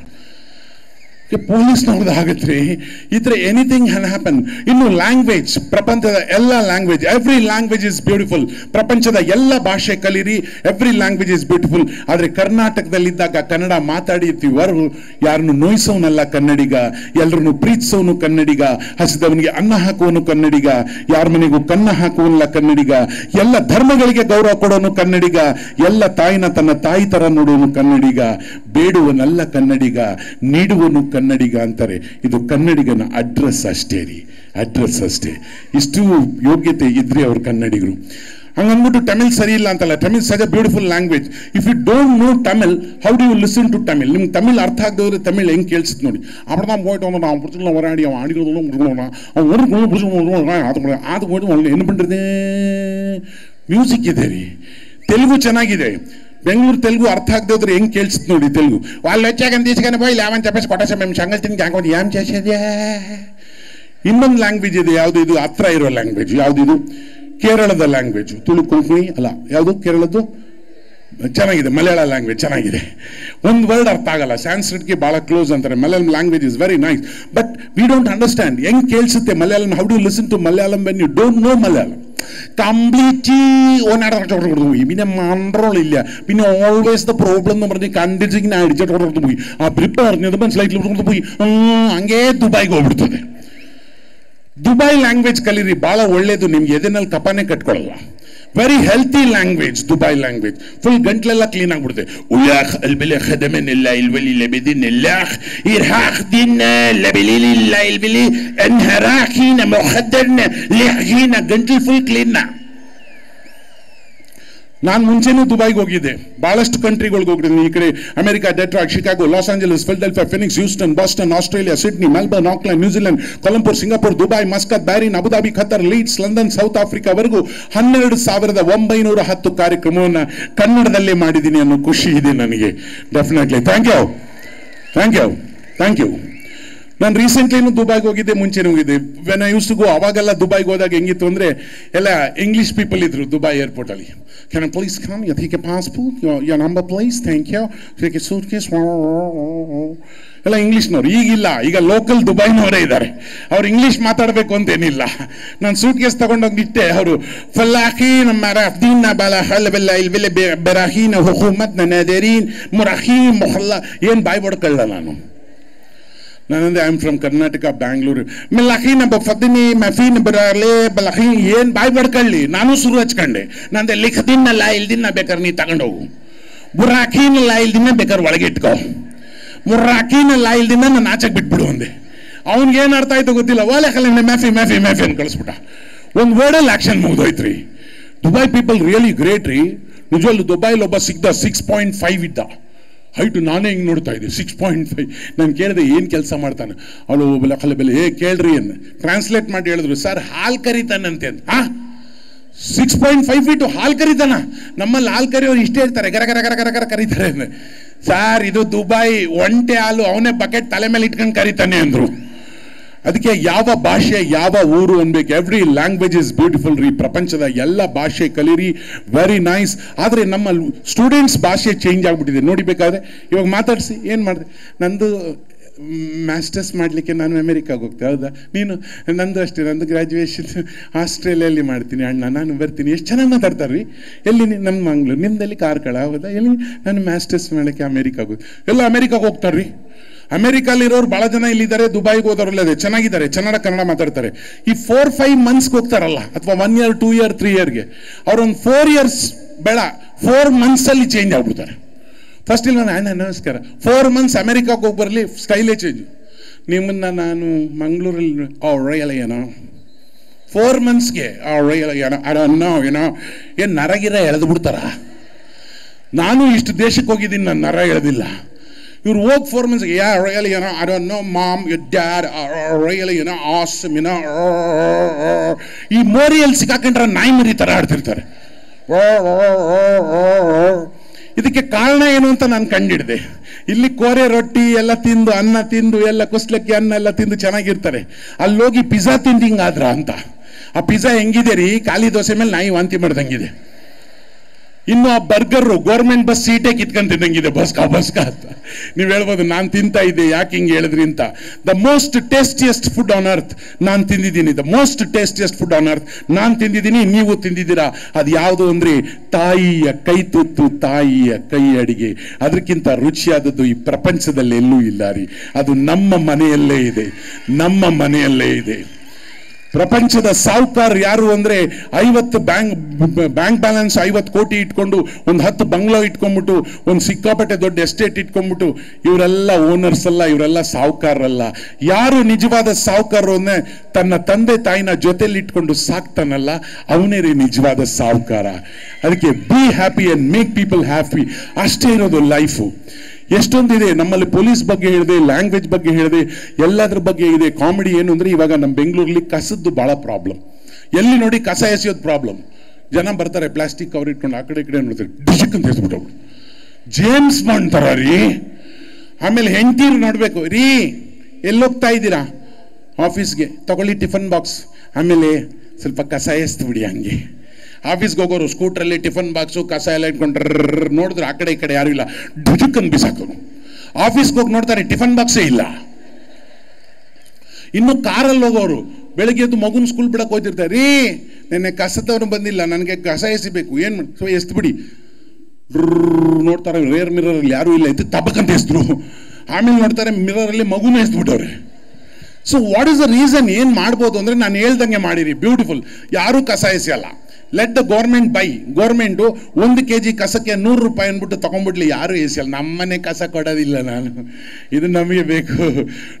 [SPEAKER 2] ಪೊಲೀಸ್ನವ್ರದ್ದು ಆಗತ್ರಿ ಈ ಥರ ಎನಿಥಿಂಗ್ ಹ್ಯಾನ್ ಹ್ಯಾಪನ್ ಇನ್ನು ಲ್ಯಾಂಗ್ವೇಜ್ ಪ್ರಪಂಚದ ಎಲ್ಲ language every language is beautiful ಪ್ರಪಂಚದ ಎಲ್ಲ ಭಾಷೆ ಕಲೀರಿ ಎವ್ರಿ ಲ್ಯಾಂಗ್ವೇಜ್ ಇಸ್ ಬ್ಯೂಟಿಫುಲ್ ಆದರೆ ಕರ್ನಾಟಕದಲ್ಲಿದ್ದಾಗ ಕನ್ನಡ ಮಾತಾಡಿರ್ತೀವಿ ಹೊರಗು ಯಾರನ್ನು ನೋಯಿಸೋನಲ್ಲ ಕನ್ನಡಿಗ ಎಲ್ಲರನ್ನು ಪ್ರೀತಿಸೋನು ಕನ್ನಡಿಗ, ಹಸಿದವನಿಗೆ ಅನ್ನ ಹಾಕುವನು ಕನ್ನಡಿಗ, ಯಾರ ಮನೆಗೂ ಕನ್ನ ಹಾಕುವನಲ್ಲ ಕನ್ನಡಿಗ, ಎಲ್ಲ ಧರ್ಮಗಳಿಗೆ ಗೌರವ ಕೊಡೋನು ಕನ್ನಡಿಗ, ಎಲ್ಲ ತಾಯಿನ ತನ್ನ ತಾಯಿ ತರ ನೋಡೋನು ಕನ್ನಡಿಗ, ಬೇಡುವನಲ್ಲ ಕನ್ನಡಿಗ, ನೀಡುವನು ಕನ್ನಡಿಗ. ಕನ್ನಡಿಗ ಅಂತಾರೆ. ಇದು ಕನ್ನಡಿಗನ ಅಡ್ರೆಸ್ ಅಷ್ಟೇ ರೀ. ಅಡ್ರೆಸ್ ಅಷ್ಟೇ. ಇಷ್ಟು ಯೋಗ್ಯತೆ ಇದ್ರೆ ಅವ್ರ ಕನ್ನಡಿಗರು. ಹಂಗಂದ್ಬಿಟ್ಟು ತಮಿಳ್ ಸರಿ ಇಲ್ಲ ಅಂತಲ್ಲ. Tamil such a beautiful language if you don't know Tamil how do you listen to Tamil ನಿಮ್ಗೆ ತಮಿಳ್ ಅರ್ಥ ಆಗದವ್ರೆ ತಮಿಳ್ ಹೆಂಗೆ ಕೇಳಿಸುತ್ತೆ ನೋಡಿ. ಅವ್ರನ್ನ ಹೋಯ್ತು ಅಂದ್ರೆ ನಾವು ಮುಡ್ಕೊಂಡು ಹೊರಾಡಿ ಅವ್ನು ಆಡಿರೋದು ಮುಡ್ಕೊಳ್ಳೋಣ ಅವ್ನು ಒಂದು ಮುಡ್ಕೊಂಡು ಅದು ಅದು ಹೋಯ್ತು ಅವ್ನು ಏನು ಮಾಡಿದೆ ಮ್ಯೂಸಿಕ್ ಇದೆ ರೀ. ತೆಲುಗು ಚೆನ್ನಾಗಿದೆ. ಬೆಂಗಳೂರು ತೆಲುಗು ಅರ್ಥ ಆಗದಿದ್ರೆ ಹೆಂಗೆ ಕೇಳಿಸ್ತು ನೋಡಿ ತೆಲುಗು. వాళ్ళు వచ్చాకని తీసుకొని పోయి లేవని చెప్పేసి కొట్టేసాం మేము సంగతి తిని కాకుండా ఏం చేసేది ಇನ್ನೊಂದು ಲ್ಯಾಂಗ್ವೇಜ್ ಇದೆ, ಯಾವುದು ಇದು? ಹತ್ರ ಇರೋ ಲ್ಯಾಂಗ್ವೇಜ್ ಯಾವುದು ಇದು? ಕೇರಳದ ಲ್ಯಾಂಗ್ವೇಜ್ ತುಳು, ಕೊಂಕಣಿ, ಅಲ್ಲ, ಯಾವುದು ಕೇರಳದ್ದು? ಚೆನ್ನಾಗಿದೆ, ಮಲಯಾಳ ಲ್ಯಾಂಗ್ವೇಜ್ ಚೆನ್ನಾಗಿದೆ. ಒಂದು ವರ್ಡ್ ಅರ್ಥ ಆಗಲ್ಲ ಸ್ಯಾನ್ಸ್ಕ್ರಿಟ್ಗೆ ಭಾಳ ಕ್ಲೋಸ್ ಅಂತಾರೆ, Malayalam language is very nice but we don't understand ಹೆಂಗೆ ಕೇಳಿಸುತ್ತೆ Malayalam? How do listen to Malayalam when you don't know Malayalam? Complete ഓനാടു പിന്നെ മന്ത്രോളില്ല പിന്നെ ഓൾവേസ് ദ പ്രോബ്ലം എന്ന് പറഞ്ഞ് കണ്ടിട്ട് ഇങ്ങനെ അടിച്ചിട്ട് കൊടുത്തു പോയി അവരിപ്പോ പറഞ്ഞത് മനസ്സിലായിട്ടില്ല കൊടുത്തു പോയി ಹಂಗೇ ದುಬೈಗೆ ಹೋಗ್ಬಿಡ್ತದೆ ದುಬೈ ಲ್ಯಾಂಗ್ವೇಜ್ ಕಲೀರಿ ಬಹಳ ಒಳ್ಳೇದು ನಿಮ್ಗೆ ಎದೆನಲ್ಲಿ ಕಪಾನೆ ಕಟ್ಕೊಳ್ಳಲ್ಲ very healthy language Dubai language full ಗಂಟ್ಲೆಲ್ಲ clean ಆಗ್ಬಿಡುತ್ತೆ ಉಯಾಖ್ ಅಲ್ಬೆಲೆ ಖದಮೆನಿಲ್ಲ ಇಲ್ವಲಿ ಲೆಬೆದಿನಿಲ್ಲ ಇರ್ಹಾಖ್ ದಿನ ಲೆಬೆಲಿಲಿಲ್ಲ ಇಲ್ಬೆಲಿ ಎನ್ಹರಾಖೀನ ಮೊಹದ್ದರ್ನ ಲೆಹೀನ ಗಂಟ್ಲು ಫುಲ್ ಕ್ಲೀನ್ನ ನಾನು ಮುಂಚೆನೂ ದುಬೈಗೆ ಹೋಗಿದ್ದೆ. ಬಹಳಷ್ಟು ಕಂಟ್ರಿಗಳಿಗೆ ಹೋಗಿದ್ದೀನಿ ಈ ಕಡೆ America Detroit Chicago, Los Angeles, Philadelphia, Phoenix Houston Boston, Australia, Sydney, Melbourne, Auckland, New Zealand Kuala Lumpur Singapore, Dubai, Muscat, Bahrain Abu Dhabi Qatar, Leeds, London, South ಆಫ್ರಿಕಾವರೆಗೂ ಹನ್ನೆರಡು ಸಾವಿರದ ಒಂಬೈನೂರ ಹತ್ತು ಕಾರ್ಯಕ್ರಮವನ್ನು ಕನ್ನಡದಲ್ಲೇ ಮಾಡಿದ್ದೀನಿ ಅನ್ನೋ ಖುಷಿ ಇದೆ ನನಗೆ. Definitely thank you thank you thank you ನಾನು ರೀಸೆಂಟ್ಲಿನೂ ದುಬೈಗೆ ಹೋಗಿದ್ದೆ, ಮುಂಚೆನೂ ಹೋಗಿದ್ದೆ. When I use to go ಅವಾಗೆಲ್ಲ ದುಬೈಗೆ ಹೋದಾಗ ಹೆಂಗಿತ್ತು ಅಂದರೆ, ಎಲ್ಲ ಇಂಗ್ಲೀಷ್ ಪೀಪಲ್ ಇದ್ರು Dubai ಏರ್ಪೋರ್ಟಲ್ಲಿ can please come you take a passport your number please thank you take a suitcase ಎಲ್ಲ ಇಂಗ್ಲೀಷ್ನವ್ರು ಈಗಿಲ್ಲ. ಈಗ ಲೋಕಲ್ ದುಬೈನವರೇ ಇದ್ದಾರೆ. ಅವ್ರು ಇಂಗ್ಲೀಷ್ ಮಾತಾಡಬೇಕು ಅಂತೇನಿಲ್ಲ. ನಾನು ಸೂಟ್ ಕೇಸ್ ತಗೊಂಡೋಗಿಟ್ಟೆ ಅವರು ಫಲಾಖೀನ್ ಮರಾಫ್ದೀನ್ ಬಲ ಹಲ್ ಬೆಲ್ಲ ಇಲ್ ಬೆಲೆ ಬೆರಾಹೀನ್ ಹುಕೂಮತ್ ನದರೀನ್ ಮುರಾಹೀನ್ ಮೊಹಲ್ಲ. ಏನು ಬಾಯ್ ಬಡ್ಕೊಳ್ಳ ನಾನು? ನಾನಂದ್ರೆ I am from Karnataka Bangalore ಮೆಲ್ಲಖೀನ ಬಫದಿನಿ ಮಫೀನ್ ಬರಲಿ ಲಹಿ ಏನು ಬಾಯ್ ಬಡ್ಕೊಳ್ಳಿ ನಾನು ಶುರು ಹಚ್ಕೊಂಡೆ ನಂದೆ ಲಿಖದಿನಲ್ಲ ಇಲ್ದಿನ ಬೇಕಾದ್ರೆ ನೀ ತಗೊಂಡೋಗು ಬುರಾಖೀನಲ್ಲ ಇಲ್ದಿನ ಬೇಕಾದ್ರೆ ಒಳಗೆ ಇಟ್ಕೋ ಮುರ್ರಾಕೀನಲ್ಲ ಇಲ್ದಿನ ನಾನು ಆಚೆಗೆ ಬಿಟ್ಬಿಡು ಅಂದೆ ಅವ್ನಿಗೆ ಏನು ಅರ್ಥ ಆಯ್ತು ಗೊತ್ತಿಲ್ಲ ಓಲೆ ಕಲೆ ಮ್ಯಾಫಿ ಮ್ಯಾಫಿ ಮ್ಯಾಫಿ ಅಂತ ಕಳಿಸ್ಬಿಟ್ಟ ಒಂದು ವರ್ಡಲ್ಲಿ ಆಕ್ಷನ್ ಮುಗ್ದೋಯ್ತು ದುಬೈ ಪೀಪಲ್ ರಿಯಲಿ ಗ್ರೇಟ್ ರೀ ನಿಜವಲ್ಲೂ ದುಬೈಲಿ ಒಬ್ಬ ಸಿಗ್ದ ಸಿಕ್ಸ್ ಪಾಯಿಂಟ್ ಫೈವ್ ಇದ್ದ ಹೈಟು ನಾನೇ ಹಿಂಗೆ ನೋಡ್ತಾ ಇದ್ದೆ ಸಿಕ್ಸ್ ಪಾಯಿಂಟ್ ಫೈವ್ ನಾನು ಕೇಳಿದೆ ಏನು ಕೆಲಸ ಮಾಡ್ತಾನೆ? ಅವಳು ಬೆಲೆ ಕಲೆ ಬೆಲೆ, ಏ, ಕೇಳ್ರಿ ಏನು? ಟ್ರಾನ್ಸ್ಲೇಟ್ ಮಾಡಿ ಹೇಳಿದ್ರು ಸರ್ ಹಾಲು ಕರಿತಾನಂತೆ ಅಂತ. ಹಾ? ಸಿಕ್ಸ್ ಪಾಯಿಂಟ್ ಫೈವ್ ಫೀಟು ಹಾಲು ಕರಿತಾನ? ನಮ್ಮಲ್ಲಿ ಹಾಲು ಕರಿಯೋರು ಇಷ್ಟೇ ಇರ್ತಾರೆ, ಗರ ಗರ ಗರ ಗರ ಗರ ಕರೀತಾರೆ ಅಂದೆ. ಸರ್ ಇದು ದುಬೈ ಒಂಟೆ ಹಾಲು ಅವನೇ ಬಕೆಟ್ ತಲೆ ಮೇಲೆ ಇಟ್ಕೊಂಡು ಕರಿತಾನೆ ಅಂದ್ರು. ಅದಕ್ಕೆ ಯಾವ ಭಾಷೆ, ಯಾವ ಊರು ಅನ್ಬೇಕು. ಎವ್ರಿ ಲ್ಯಾಂಗ್ವೇಜ್ ಇಸ್ ಬ್ಯೂಟಿಫುಲ್ ರೀ. ಪ್ರಪಂಚದ ಎಲ್ಲ ಭಾಷೆ ಕಲೀರಿ. ವೆರಿ ನೈಸ್ ಆದರೆ ನಮ್ಮ ಸ್ಟೂಡೆಂಟ್ಸ್ ಭಾಷೆ ಚೇಂಜ್ ಆಗಿಬಿಟ್ಟಿದೆ. ನೋಡಿಬೇಕಾದ್ರೆ ಇವಾಗ ಮಾತಾಡಿಸಿ, ಏನು ಮಾಡಿದೆ? ನಂದು ಮ್ಯಾಸ್ಟರ್ಸ್ ಮಾಡಲಿಕ್ಕೆ ನಾನು ಅಮೇರಿಕಾಗೆ ಹೋಗ್ತೆ, ಹೌದಾ? ನೀನು, ನಂದು ಅಷ್ಟೇ, ನಂದು ಗ್ರ್ಯಾಜುಯೇಷನ್ ಆಸ್ಟ್ರೇಲಿಯಲ್ಲಿ ಮಾಡ್ತೀನಿ ಅಣ್ಣ. ನಾನು ಬರ್ತೀನಿ. ಎಷ್ಟು ಚೆನ್ನಾಗಿ ಮಾತಾಡ್ತಾರೆ ರೀ? ಎಲ್ಲಿ ನಮ್ಮ ಮಂಗ್ಳೂರು ನಿಮ್ಮದಲ್ಲಿ ಕಾರ್ಕಳ, ಹೌದಾ? ಎಲ್ಲಿ ನಾನು ಮ್ಯಾಸ್ಟರ್ಸ್ ಮಾಡೋಕ್ಕೆ ಅಮೇರಿಕಾಗೆ ಹೋಗಿ ಎಲ್ಲ ಅಮೇರಿಕಾಗೆ ಹೋಗ್ತಾರೆ ರೀ. ಅಮೆರಿಕಲ್ಲಿರೋರು ಭಾಳ ಜನ ಇಲ್ಲಿದ್ದಾರೆ, ದುಬೈಗೆ ಹೋದವರಲ್ಲದೆ ಚೆನ್ನಾಗಿದ್ದಾರೆ ಕನ್ನಡ ಕನ್ನಡ ಮಾತಾಡ್ತಾರೆ. ಈ ಫೋರ್ ಫೈವ್ ಮಂತ್ಸ್ಗೆ ಹೋಗ್ತಾರಲ್ಲ, ಅಥವಾ one year two year three ಇಯರ್ಗೆ ಅವ್ರೊಂದು ಫೋರ್ ಇಯರ್ಸ್ ಬೇಡ ಫೋರ್ ಮಂತ್ಸಲ್ಲಿ ಚೇಂಜ್ ಆಗ್ಬಿಡ್ತಾರೆ. ಫಸ್ಟ್ ಇಲ್ಲ ನಾನು ನಮಸ್ಕಾರ. ಫೋರ್ ಮಂತ್ಸ್ ಅಮೆರಿಕಾಗೆ ಹೋಗಿ ಬರಲಿ ಸ್ಟೈಲೇ ಚೇಂಜ್ ನಿಮ್ಮನ್ನ ನಾನು ಮಂಗಳೂರಲ್ಲಿ ಓ ರೈಯಲ್ಲ ಏನೋ. ಫೋರ್ ಮಂತ್ಸ್ಗೆ ಆ ರೈಯಲ್ಲ ಏನೋ ಅನ್ನೋ ಏನೋ. ಏನು ನರಗಿರ ಎಳೆದು ಬಿಡ್ತಾರ? ನಾನು ಇಷ್ಟು ದೇಶಕ್ಕೆ ಹೋಗಿದ್ದೀನಿ, ನಾನು ನರ ಎಳೆದಿಲ್ಲ. ಇವ್ರು ಹೋಗಿ ಫೋರ್ know, ಯಾ don't ಏನೋ I don't know mom really, dad know, ಏನೋ you know, ಈ ಮೋರಿಯಲ್ಲಿ ಸಿಕ್ಕಾಕೊಂಡ್ರೆ ನಾಯಿ ಮರಿ ಥರ ಆಡ್ತಿರ್ತಾರೆ. ಇದಕ್ಕೆ ಕಾರಣ ಏನು ಅಂತ ನಾನು ಕಂಡಿಡಿದೆ. ಇಲ್ಲಿ ಕೋರೆ ರೊಟ್ಟಿ ಎಲ್ಲ ತಿಂದು ಅನ್ನ ತಿಂದು ಎಲ್ಲ ಕುಸ್ಲಕ್ಕಿ ಅನ್ನ ಎಲ್ಲ ತಿಂದು ಚೆನ್ನಾಗಿರ್ತಾರೆ. ಅಲ್ಲಿ ಹೋಗಿ ಪಿಜ್ಜಾ ತಿಂದು ಹಿಂಗಾದ್ರ ಅಂತ. ಆ ಪಿಜ್ಜಾ ಹೆಂಗಿದೆ ರೀ ಖಾಲಿ ದೋಸೆ ಮೇಲೆ ನಾಯಿ ವಾಂತಿ ಮಾಡ್ದಂಗಿದೆ. ಇನ್ನು ಆ ಬರ್ಗರ್ ಗೌರ್ಮೆಂಟ್ ಬಸ್ ಸೀಟೇ ಕಿತ್ಕೊಂಡು ತಿನ್ನಂಗಿದೆ ಬಸ್ಕ ಬಸ್ಕ ಅಂತ. ನೀವು ಹೇಳ್ಬೋದು, ನಾನು ತಿಂತಾ ಇದ್ದೆ, ಯಾಕೆ ಹಿಂಗೆ ಹೇಳಿದ್ರಿ ಅಂತ. The most tastiest food on earth ನಾನು ತಿಂದಿದ್ದೀನಿ. The most tastiest food on earth ನಾನು ತಿಂದಿದ್ದೀನಿ, ನೀವು ತಿಂದಿದ್ದೀರಾ. ಅದು ಯಾವುದು ಅಂದ್ರೆ, ತಾಯಿಯ ಕೈ ತುತ್ತು, ತಾಯಿಯ ಕೈ ಅಡಿಗೆ. ಅದಕ್ಕಿಂತ ರುಚಿಯಾದದ್ದು ಈ ಪ್ರಪಂಚದಲ್ಲಿ ಎಲ್ಲೂ ಇಲ್ಲ ರೀ. ಅದು ನಮ್ಮ ಮನೆಯಲ್ಲೇ ಇದೆ. ನಮ್ಮ ಮನೆಯಲ್ಲೇ ಇದೆ. ಪ್ರಪಂಚದ ಸಾಹುಕಾರ ಯಾರು ಅಂದ್ರೆ ಐವತ್ತು ಬ್ಯಾಂಕ್ ಬ್ಯಾಂಕ್ ಬ್ಯಾಲೆನ್ಸ್ ಐವತ್ತು ಕೋಟಿ ಇಟ್ಕೊಂಡು, ಒಂದು ಹತ್ತು ಬಂಗ್ಲೋ ಇಟ್ಕೊಂಡ್ಬಿಟ್ಟು, ಒಂದು ಸಿಕ್ಕಾಪಟ್ಟೆ ದೊಡ್ಡ ಎಸ್ಟೇಟ್ ಇಟ್ಕೊಂಡ್ಬಿಟ್ಟು, ಇವರೆಲ್ಲ ಓನರ್ಸ್ ಅಲ್ಲ, ಇವರೆಲ್ಲ ಸಾಹುಕಾರರಲ್ಲ ಯಾರು ನಿಜವಾದ ಸಾಹುಕಾರರು ತನ್ನ ತಂದೆ ತಾಯಿನ ಜೊತೆಲಿ ಇಟ್ಕೊಂಡು ಸಾಕ್ತಾನಲ್ಲ, ಅವನೇ ರೀ ನಿಜವಾದ ಸಾಹುಕಾರ. ಅದಕ್ಕೆ be happy and make people happy ಅಷ್ಟೇ ಇರೋದು ಲೈಫು ಎಷ್ಟೊಂದಿದೆ? ನಮ್ಮಲ್ಲಿ ಪೊಲೀಸ್ ಬಗ್ಗೆ ಹೇಳಿದೆ ಲ್ಯಾಂಗ್ವೇಜ್ ಬಗ್ಗೆ ಹೇಳಿದೆ, ಎಲ್ಲದ್ರ ಬಗ್ಗೆ ಇದೆ. ಕಾಮಿಡಿ ಏನು ಅಂದರೆ ಇವಾಗ ನಮ್ಮ ಬೆಂಗಳೂರಲ್ಲಿ ಕಸದ್ದು ಭಾಳ ಪ್ರಾಬ್ಲಮ್ ಎಲ್ಲಿ ನೋಡಿ ಕಸ ಎಸೆಯೋದು ಪ್ರಾಬ್ಲಮ್ ಜನ ಬರ್ತಾರೆ ಪ್ಲಾಸ್ಟಿಕ್ ಕವರ್ ಇಟ್ಕೊಂಡು ಆ ಕಡೆ ಈ ಕಡೆ ನೋಡ್ತಾರೆ, ಡಿಶಕ್ ಅಂತ ಹೇಳ್ಬಿಟ್ಟು ಜೇಮ್ಸ್ ಮಾಡ್ತಾರ ರೀ. ಆಮೇಲೆ ಹೆಂಡತಿರು ನೋಡಬೇಕು, ರೀ, ಎಲ್ಲೋಗ್ತಾ ಇದ್ದೀರಾ? ಆಫೀಸ್ಗೆ ತಗೊಳ್ಳಿ ಟಿಫನ್ ಬಾಕ್ಸ್ ಆಮೇಲೆ ಸ್ವಲ್ಪ ಕಸ ಎಸ್ತು ಬಿಡಿ ಹಂಗೆ. ಆಫೀಸ್ಗೆ ಹೋಗೋರು ಸ್ಕೂಟ್ರಲ್ಲಿ, ಟಿಫನ್ ಬಾಕ್ಸು, ಕಸ ಎಲ್ಲ ಇಟ್ಕೊಂಡ್ರೆ ನೋಡಿದ್ರೆ ಆ ಕಡೆ ಈ ಕಡೆ ಯಾರು ಇಲ್ಲ. ಡುಜುಕ್ಕನ್ ಬಿಸಾಕೋರು ಆಫೀಸ್ಗೆ ಹೋಗಿ ನೋಡ್ತಾರೆ ಟಿಫನ್ ಬಾಕ್ಸೇ ಇಲ್ಲ. ಇನ್ನು ಕಾರಲ್ಲಿ ಹೋಗೋರು, ಬೆಳಗ್ಗೆ ಎದ್ದು ಮಗುನ ಸ್ಕೂಲ್ ಬಿಡಕ್ಕೆ ಹೋಗ್ತಿರ್ತಾರೆ ರೀ, ನೆನ್ನೆ ಕಸದವ್ರು ಬಂದಿಲ್ಲ, ನನಗೆ ಕಸ ಎಸಿಬೇಕು. ಏನು ಮಾಡಿ ಸೊ ಎಸ್ದು ಬಿಡಿ ನೋಡ್ತಾರೆ ರೇರ್ ಮಿರರಲ್ಲಿ ಯಾರೂ ಇಲ್ಲ. ಎದ್ದು ತಬ್ಬಕಂತ ಎಸ್ದ್ರು. ಆಮೇಲೆ ನೋಡ್ತಾರೆ ಮಿರರಲ್ಲಿ ಮಗುನ ಎಸ್ದ್ಬಿಟ್ಟವ್ರೆ. So what is the reason ಏನು ಮಾಡ್ಬೋದು ಅಂದರೆ ನಾನು ಹೇಳ್ದಂಗೆ ಮಾಡಿರಿ. ಬ್ಯೂಟಿಫುಲ್ ಯಾರೂ ಕಸ ಎಸೆಯಲ್ಲ. Let the government by government ಒಂದು ಕೆ ಜಿ ಕಸಕ್ಕೆ ನೂರು ರೂಪಾಯಿ ಅಂದ್ಬಿಟ್ಟು ತೊಗೊಂಡ್ಬಿಡ್ಲಿ. ಯಾರು ಎಸೆಯಲ್ಲ ನಮ್ಮನೆ ಕಸ ಕೊಡೋದಿಲ್ಲ ನಾನು. ಇದು ನಮಗೆ ಬೇಕು.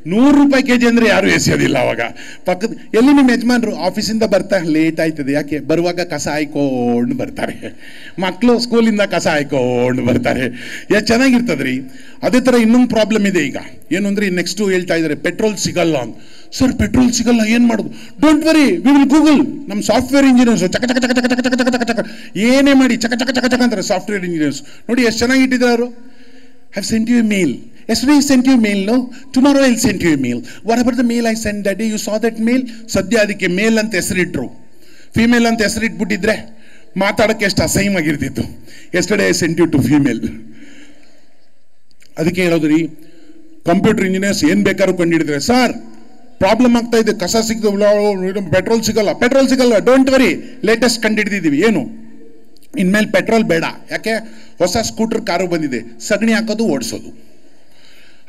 [SPEAKER 2] ನೂರು ರೂಪಾಯಿ ಕೆ ಜಿ ಅಂದರೆ ಯಾರು ಎಸೆಯೋದಿಲ್ಲ ಅವಾಗ. ಪಕ್ಕದ ಎಲ್ಲಿ ನಿಮ್ಮ ಯಜಮಾನರು? ಆಫೀಸಿಂದ ಬರ್ತಾ ಲೇಟ್ ಆಯ್ತದೆ. ಯಾಕೆ? ಬರುವಾಗ ಕಸ ಹಾಯ್ಕೊಂಡು ಬರ್ತಾರೆ. ಮಕ್ಕಳು ಸ್ಕೂಲಿಂದ ಕಸ ಹಾಯ್ಕೊಂಡು ಬರ್ತಾರೆ. ಯಾ ಚೆನ್ನಾಗಿರ್ತದ್ರಿ. ಅದೇ ಥರ ಇನ್ನೊಂದು ಪ್ರಾಬ್ಲಮ್ ಇದೆ ಈಗ. ಏನು ಅಂದರೆ ನೆಕ್ಸ್ಟು ಹೇಳ್ತಾ ಇದ್ದಾರೆ ಪೆಟ್ರೋಲ್ ಸಿಗಲ್ಲ ಅಂತ. ಸರ್ ಪೆಟ್ರೋಲ್ ಸಿಗಲ್ಲ, ಏನು ಮಾಡೋದು? Don't worry we will Google ನಮ್ಮ ಸಾಫ್ಟ್ವೇರ್ ಇಂಜಿನಿಯರ್ಸ್ ಚಕ ಚಕ ಚಕ ಚಕ ಚಕ ಚಕ ಚಕ ಚಕ ಚಕ ಏನೇ ಮಾಡಿ, ಚಕ ಚಕ ಚಕ ಚಕ ಅಂತಾರೆ ಸಾಫ್ಟ್ವೇರ್ ಇಂಜಿನಿಯರ್ಸ್ ನೋಡಿ ಎಷ್ಟು ಚೆನ್ನಾಗಿ ಇಟ್ಟಿದ್ದಾರೆ ಅವರು. Have sent you mail yes I sent you mail no tomorrow I sent you mail what mail. The mail I mail that you saw that mail? ಸದ್ಯ ಅದಕ್ಕೆ ಮೇಲ್ ಅಂತ ಹೆಸರಿಟ್ರು. ಫಿಮೇಲ್ ಅಂತ ಹೆಸರಿಟ್ಬಿಟ್ಟಿದ್ರೆ ಮಾತಾಡೋಕ್ಕೆ ಎಷ್ಟು ಅಸಹ್ಯವಾಗಿರ್ತಿತ್ತು yesterday I sent you to female ಅದಕ್ಕೆ ಹೇಳೋದು ರೀ ಕಂಪ್ಯೂಟರ್ ಇಂಜಿನಿಯರ್ಸ್ ಏನು ಬೇಕಾದ್ರೂ ಕಂಡುಹಿಡಿದ್ರೆ ಸರ್ ಪ್ರಾಬ್ಲಮ್ ಆಗ್ತಾ ಇದೆ. ಕಸ ಸಿಗ್ದು ಪೆಟ್ರೋಲ್ ಸಿಗಲ್ಲ. ಪೆಟ್ರೋಲ್ ಸಿಗಲ್ಲ. ಡೋಂಟ್ ವರಿ ಲೇಟೆಸ್ಟ್ ಕಂಡುಹಿಡಿದಿದ್ದೀವಿ ಏನು? ಇನ್ಮೇಲೆ ಪೆಟ್ರೋಲ್ ಬೇಡ. ಯಾಕೆ? ಹೊಸ ಸ್ಕೂಟರ್ ಕಾರು ಬಂದಿದೆ. ಸಗಣಿ ಹಾಕೋದು, ಓಡಿಸೋದು.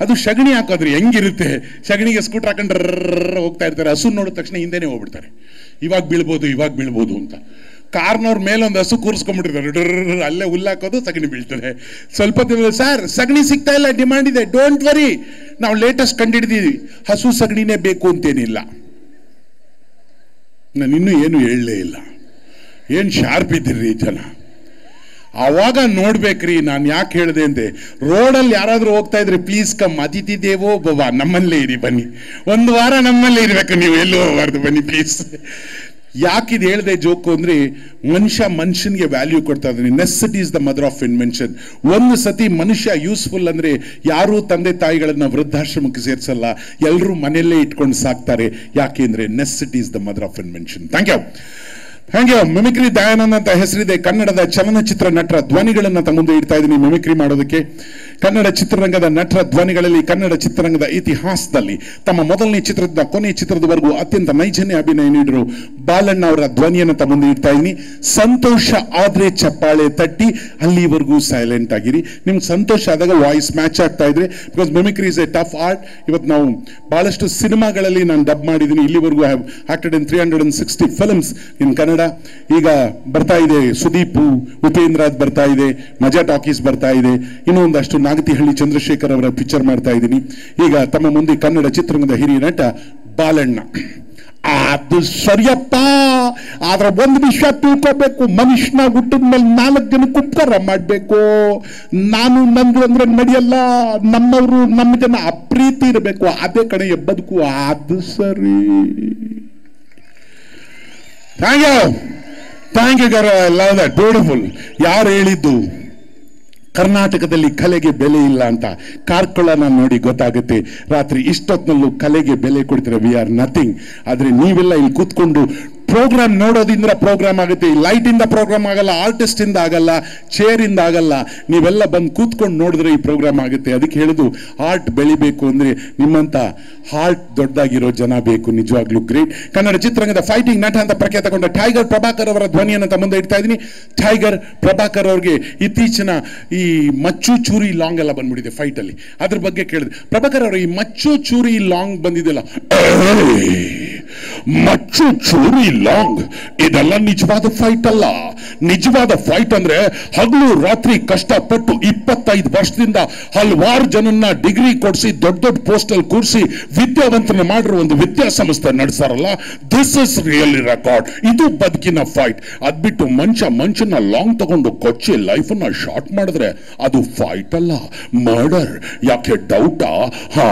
[SPEAKER 2] ಅದು ಸಗಣಿ ಹಾಕೋದ್ರಿ ಹೆಂಗಿರುತ್ತೆ? ಸಗಣಿಗೆ ಸ್ಕೂಟರ್ ಹಾಕೊಂಡ್ರ ಹೋಗ್ತಾ ಇರ್ತಾರೆ. ಹಸು ನೋಡಿದ ತಕ್ಷಣ ಹಿಂದೆನೇ ಹೋಗ್ಬಿಡ್ತಾರೆ. ಇವಾಗ ಬೀಳ್ಬೋದು ಇವಾಗ ಬೀಳ್ಬೋದು ಅಂತ. ಕಾರ್ನವ್ರ ಮೇಲೆ ಒಂದು ಹಸು ಕೂರಿಸ್ಕೊಂಡ್ಬಿಟ್ಟಿರ್ತಾರೆ. ಡ್ರರ್ ಅಲ್ಲೇ ಹುಲ್ಲಾಕೋದು ಸಗಣಿ ಬೀಳ್ತದೆ. ಸ್ವಲ್ಪ ದಿನ ಸರ್, ಸಗಣಿ ಸಿಗ್ತಾ ಇಲ್ಲ ಡಿಮ್ಯಾಂಡ್ ಇದೆ, ಡೋಂಟ್ ವರಿ. ನಾವು ಲೇಟೆಸ್ಟ್ ಕಂಡಿಡಿದೀವಿ. ಹಸು ಸಗಣಿನೇ ಬೇಕು ಅಂತೇನಿಲ್ಲ. ನಾನು ಇನ್ನೂ ಏನು ಹೇಳಲೇ ಇಲ್ಲ. ಏನು ಶಾರ್ಪ್ ಇದ್ದೀರಿ ಜನ? ಆವಾಗ ನೋಡ್ಬೇಕ್ರಿ, ನಾನು ಯಾಕೆ ಹೇಳಿದೆ ಅಂದೆ, ರೋಡಲ್ಲಿ ಯಾರಾದರೂ ಹೋಗ್ತಾ ಇದ್ರೆ ಪ್ಲೀಸ್ ಕಮ್ ಅತಿಥಿ ದೇವೋ ಬಾಬಾ ನಮ್ಮಲ್ಲೇ ಇರಿ ಬನ್ನಿ. ಒಂದು ವಾರ ನಮ್ಮಲ್ಲೇ ಇರಬೇಕು, ನೀವು ಎಲ್ಲೂ ಹೋಗಬಾರ್ದು, ಬನ್ನಿ ಪ್ಲೀಸ್ ಯಾಕೆ ಇದು ಹೇಳಿದೆ ಜೋಕು ಅಂದ್ರೆ ಮನುಷ್ಯ ಮನುಷ್ಯನಿಗೆ ವ್ಯಾಲ್ಯೂ ಕೊಡ್ತಾ ಇದ್ದಾನೆ. Necessity is the mother of invention ಒಂದು ಸತಿ ಮನುಷ್ಯ ಯೂಸ್ಫುಲ್ ಅಂದ್ರೆ ಯಾರೂ ತಂದೆ ತಾಯಿಗಳನ್ನ ವೃದ್ಧಾಶ್ರಮಕ್ಕೆ ಸೇರಿಸಲ್ಲ. ಎಲ್ಲರೂ ಮನೆಯಲ್ಲೇ ಇಟ್ಕೊಂಡು ಸಾಕ್ತಾರೆ. ಯಾಕೆ ಅಂದ್ರೆ necessity is the mother of invention thank you ಹಾಗೆ ಮಿಮಿಕ್ರಿ ದಯಾನಂದ್ ಅಂತ ಹೆಸರಿದೆ. ಕನ್ನಡದ ಚಲನಚಿತ್ರ ನಟರ ಧ್ವನಿಗಳನ್ನ ಮುಂದೆ ಇಡ್ತಾ ಇದ್ದೀನಿ. ಮಿಮಿಕ್ರಿ ಮಾಡೋದಕ್ಕೆ. ಕನ್ನಡ ಚಿತ್ರರಂಗದ ನಟರ ಧ್ವನಿಗಳಲ್ಲಿ ಕನ್ನಡ ಚಿತ್ರರಂಗದ ಇತಿಹಾಸದಲ್ಲಿ ತಮ್ಮ ಮೊದಲನೇ ಚಿತ್ರದಿಂದ ಕೊನೆಯ ಚಿತ್ರದವರೆಗೂ ಅತ್ಯಂತ ನೈಜನ್ಯ ಅಭಿನಯ ನೀಡಿರು. ಬಾಲಣ್ಣ ಅವರ ಧ್ವನಿಯನ್ನು ತಮ್ಮ ಮುಂದೆ ಇಡ್ತಾ ಇದ್ದೀನಿ. ಸಂತೋಷ ಆದ್ರೆ ಚಪ್ಪಾಳೆ ತಟ್ಟಿ, ಅಲ್ಲಿವರೆಗೂ ಸೈಲೆಂಟ್ ಆಗಿರಿ. ನಿಮ್ಗೆ ಸಂತೋಷ ಆದಾಗ ವಾಯ್ಸ್ ಮ್ಯಾಚ್ ಆಗ್ತಾ ಇದ್ರೆ because mimicry is a tough art ಇವತ್ತು ನಾವು ಬಹಳಷ್ಟು ಸಿನಿಮಾಗಳಲ್ಲಿ ನಾನು ಡಬ್ ಮಾಡಿದ್ದೀನಿ. ಇಲ್ಲಿವರೆಗೂ have acted in three hundred and sixty films in Kannada ಈಗ ಬರ್ತಾ ಇದೆ ಸುದೀಪ್ ಉಪೇಂದ್ರ ಬರ್ತಾ ಇದೆ, ಮಜಾ ಟಾಕೀಸ್ ಬರ್ತಾ ಇದೆ. ಇನ್ನೂ ಒಂದಷ್ಟು ನಾಗತಿಹಳ್ಳಿ ಚಂದ್ರಶೇಖರ್ ಅವರ ಪಿಕ್ಚರ್ ಮಾಡ್ತಾ ಇದ್ದೀನಿ. ಈಗ ತಮ್ಮ ಮುಂದೆ ಕನ್ನಡ ಚಿತ್ರರಂಗದ ಹಿರಿಯ ನಟ ಬಾಲಣ್ಣ. ಅದು ಸರಿಯಪ್ಪ! ಆದ್ರೆ ಒಂದ್ ವಿಷಯ ತಿಳ್ಕೋಬೇಕು. ಮನುಷ್ಯನ ಹುಟ್ಟಿದ ಮೇಲೆ ನಾಲ್ಕು ಜನಕ್ಕೆ ಉಪಕಾರ ಮಾಡಬೇಕು. ನಾನು ನಂದು ಅಂದ್ರೆ ನಡೆಯಲ್ಲ. ನಮ್ಮವರು ನಮ್ಮ ಜನ ಅಪ್ರೀತಿ ಇರಬೇಕು. ಅದೇ ಕಡೆ ಬದುಕು ಅದು ಸರಿ. Thank you. ಥ್ಯಾಂಕ್ ಯು ಗರ ಲವ್ ದಟ್. ಬ್ಯೂಟಿಫುಲ್. ಯಾರು ಹೇಳಿದ್ದು? ಕರ್ನಾಟಕದಲ್ಲಿ ಕಲೆಗೆ ಬೆಲೆ ಇಲ್ಲ ಅಂತ ಕಾರ್ಕಳನ ನೋಡಿ ಗೊತ್ತಾಗುತ್ತೆ. ರಾತ್ರಿ ಇಷ್ಟೊತ್ತಿನಲ್ಲೂ ಕಲೆಗೆ ಬೆಲೆ ಕೊಡ್ತೀರ ವಿ ಆರ್ ನಥಿಂಗ್. ಆದ್ರೆ ನೀವೆಲ್ಲ ಇಲ್ಲಿ ಕೂತ್ಕೊಂಡು ಪ್ರೋಗ್ರಾಮ್ ನೋಡೋದಿಂದ ಪ್ರೋಗ್ರಾಮ್ ಆಗುತ್ತೆ. ಈ ಲೈಟ್ ಇಂದ ಪ್ರೋಗ್ರಾಮ್ ಆಗಲ್ಲ ಆರ್ಟಿಸ್ಟ್ ಇಂದ ಆಗಲ್ಲ ಚೇರ್ ಇಂದ ಆಗಲ್ಲ, ನೀವೆಲ್ಲ ಬಂದು ಕೂತ್ಕೊಂಡು ನೋಡಿದ್ರೆ ಈ ಪ್ರೋಗ್ರಾಮ್ ಆಗುತ್ತೆ. ಅದಕ್ಕೆ ಹೇಳಿದು ಆರ್ಟ್ ಬೆಳಿಬೇಕು ಅಂದ್ರೆ ನಿಮ್ಮಂತ ಹಾರ್ಟ್ ದೊಡ್ಡದಾಗಿರೋ ಜನ ಬೇಕು, ನಿಜವಾಗ್ಲೂ ಗ್ರೇಟ್ ಕನ್ನಡ ಚಿತ್ರರಂಗದ ಫೈಟಿಂಗ್ ನಟ ಅಂತ ಪ್ರಖ್ಯಾತಗೊಂಡ ಟೈಗರ್ ಪ್ರಭಾಕರ್ ಅವರ ಧ್ವನಿಯನ್ನು ತಮ್ಮ ಮುಂದೆ ಇಡ್ತಾ ಇದ್ದೀನಿ. ಟೈಗರ್ ಪ್ರಭಾಕರ್ ಅವ್ರಿಗೆ ಇತ್ತೀಚಿನ ಈ ಮಚ್ಚು ಚೂರಿ ಲಾಂಗ್ ಎಲ್ಲ ಬಂದ್ಬಿಟ್ಟಿದೆ ಫೈಟ್ ಅಲ್ಲಿ. ಅದ್ರ ಬಗ್ಗೆ ಕೇಳಿದೆ. ಪ್ರಭಾಕರ್ ಅವರು ಈ ಮಚ್ಚು ಚೂರಿ ಲಾಂಗ್ ಬಂದಿದೆಯಲ್ಲ ಏಯ್! ಮಚ್ಚು ಚೂರಿ ಲಾಂಗ್ ಇದೆಲ್ಲ ನಿಜವಾದ ಫೈಟ್ ಅಲ್ಲ. ನಿಜವಾದ ಫೈಟ್ ಅಂದ್ರೆ ಹಗಲು ರಾತ್ರಿ ಕಷ್ಟಪಟ್ಟು ಇಪ್ಪತ್ತೈದು ವರ್ಷದಿಂದ ಹಲವಾರು ಜನನ್ನ ಡಿಗ್ರಿ ಕೊಡಿಸಿ, ದೊಡ್ಡ ದೊಡ್ಡ ಪೋಸ್ಟ್ ಅಲ್ಲಿ ಕೂರಿಸಿ ವಿದ್ಯಾವಂತನ ಮಾಡಿರೋ ಒಂದು ವಿದ್ಯಾಸಂಸ್ಥೆ ನಡೆಸಾರಲ್ಲ ದಿಸ್ ಇಸ್ ರಿಯಲಿ ರೆಕಾರ್ಡ್ ಇದು ಬದುಕಿನ ಫೈಟ್ ಅದ್ಬಿಟ್ಟು ಮನುಷ್ಯ ಮನುಷ್ಯನ ಲಾಂಗ್ ತಗೊಂಡು ಕೊಚ್ಚಿ ಲೈಫನ್ನ ಶಾರ್ಟ್ ಮಾಡಿದ್ರೆ ಅದು ಫೈಟ್ ಅಲ್ಲ. ಮರ್ಡರ್ ಯಾಕೆ ಡೌಟಾ ಹಾ.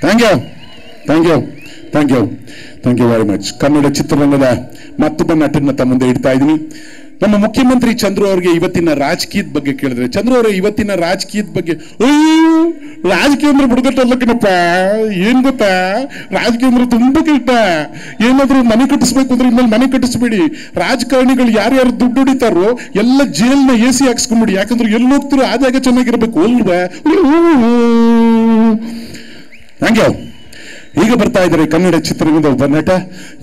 [SPEAKER 2] Thank you thank you thank you thank you very much Kannada ಚಿತ್ರರಂಗದ ಮತ್ತೊಬ್ಬ ನಟನ ತಮ್ಮ ಮುಂದೆ ಇಡ್ತಾ ಇದ್ದೀನಿ ನಮ್ಮ ಮುಖ್ಯಮಂತ್ರಿ ಚಂದ್ರು ಅವರಿಗೆ ಇವತ್ತಿನ ರಾಜಕೀಯದ ಬಗ್ಗೆ ಕೇಳಿದ್ರೆ ಚಂದ್ರು ಅವರ ಇವತ್ತಿನ ರಾಜಕೀಯದ ಬಗ್ಗೆ ರಾಜಕೀಯ ಅಂದ್ರೆ ಬಿಡುಗಟ್ಟಲ್ಲಕ್ಕನಪ್ಪ ಏನ್ ಗೊತ್ತಾ? ರಾಜಕೀಯ ಅಂದ್ರೆ ತುಂಬಾ ಕೆಟ್ಟ. ಏನಾದ್ರೂ ಮನೆ ಕಟ್ಟಿಸ್ಬೇಕು ಅಂದ್ರೆ ಇನ್ಮೇಲೆ ಮನೆ ಕಟ್ಟಿಸ್ಬೇಡಿ. ರಾಜಕಾರಣಿಗಳು ಯಾರ್ಯಾರು ದುಡ್ಡು ಹೊಡಿತಾರೋ ಎಲ್ಲ ಜೈಲ್ನ ಎ ಸಿ ಹಾಕ್ಸ್ಕೊಂಬಿಡಿ. ಯಾಕಂದ್ರೆ ಎಲ್ಲಿ ಹೋಗ್ತಿರೋ ಆದಾಗ ಚೆನ್ನಾಗಿರ್ಬೇಕು, ಅಲ್ವಾ? ಯು ಈಗ ಬರ್ತಾ ಇದ್ದಾರೆ ಕನ್ನಡ ಚಿತ್ರರಂಗದ ಒಬ್ಬ ನಟ.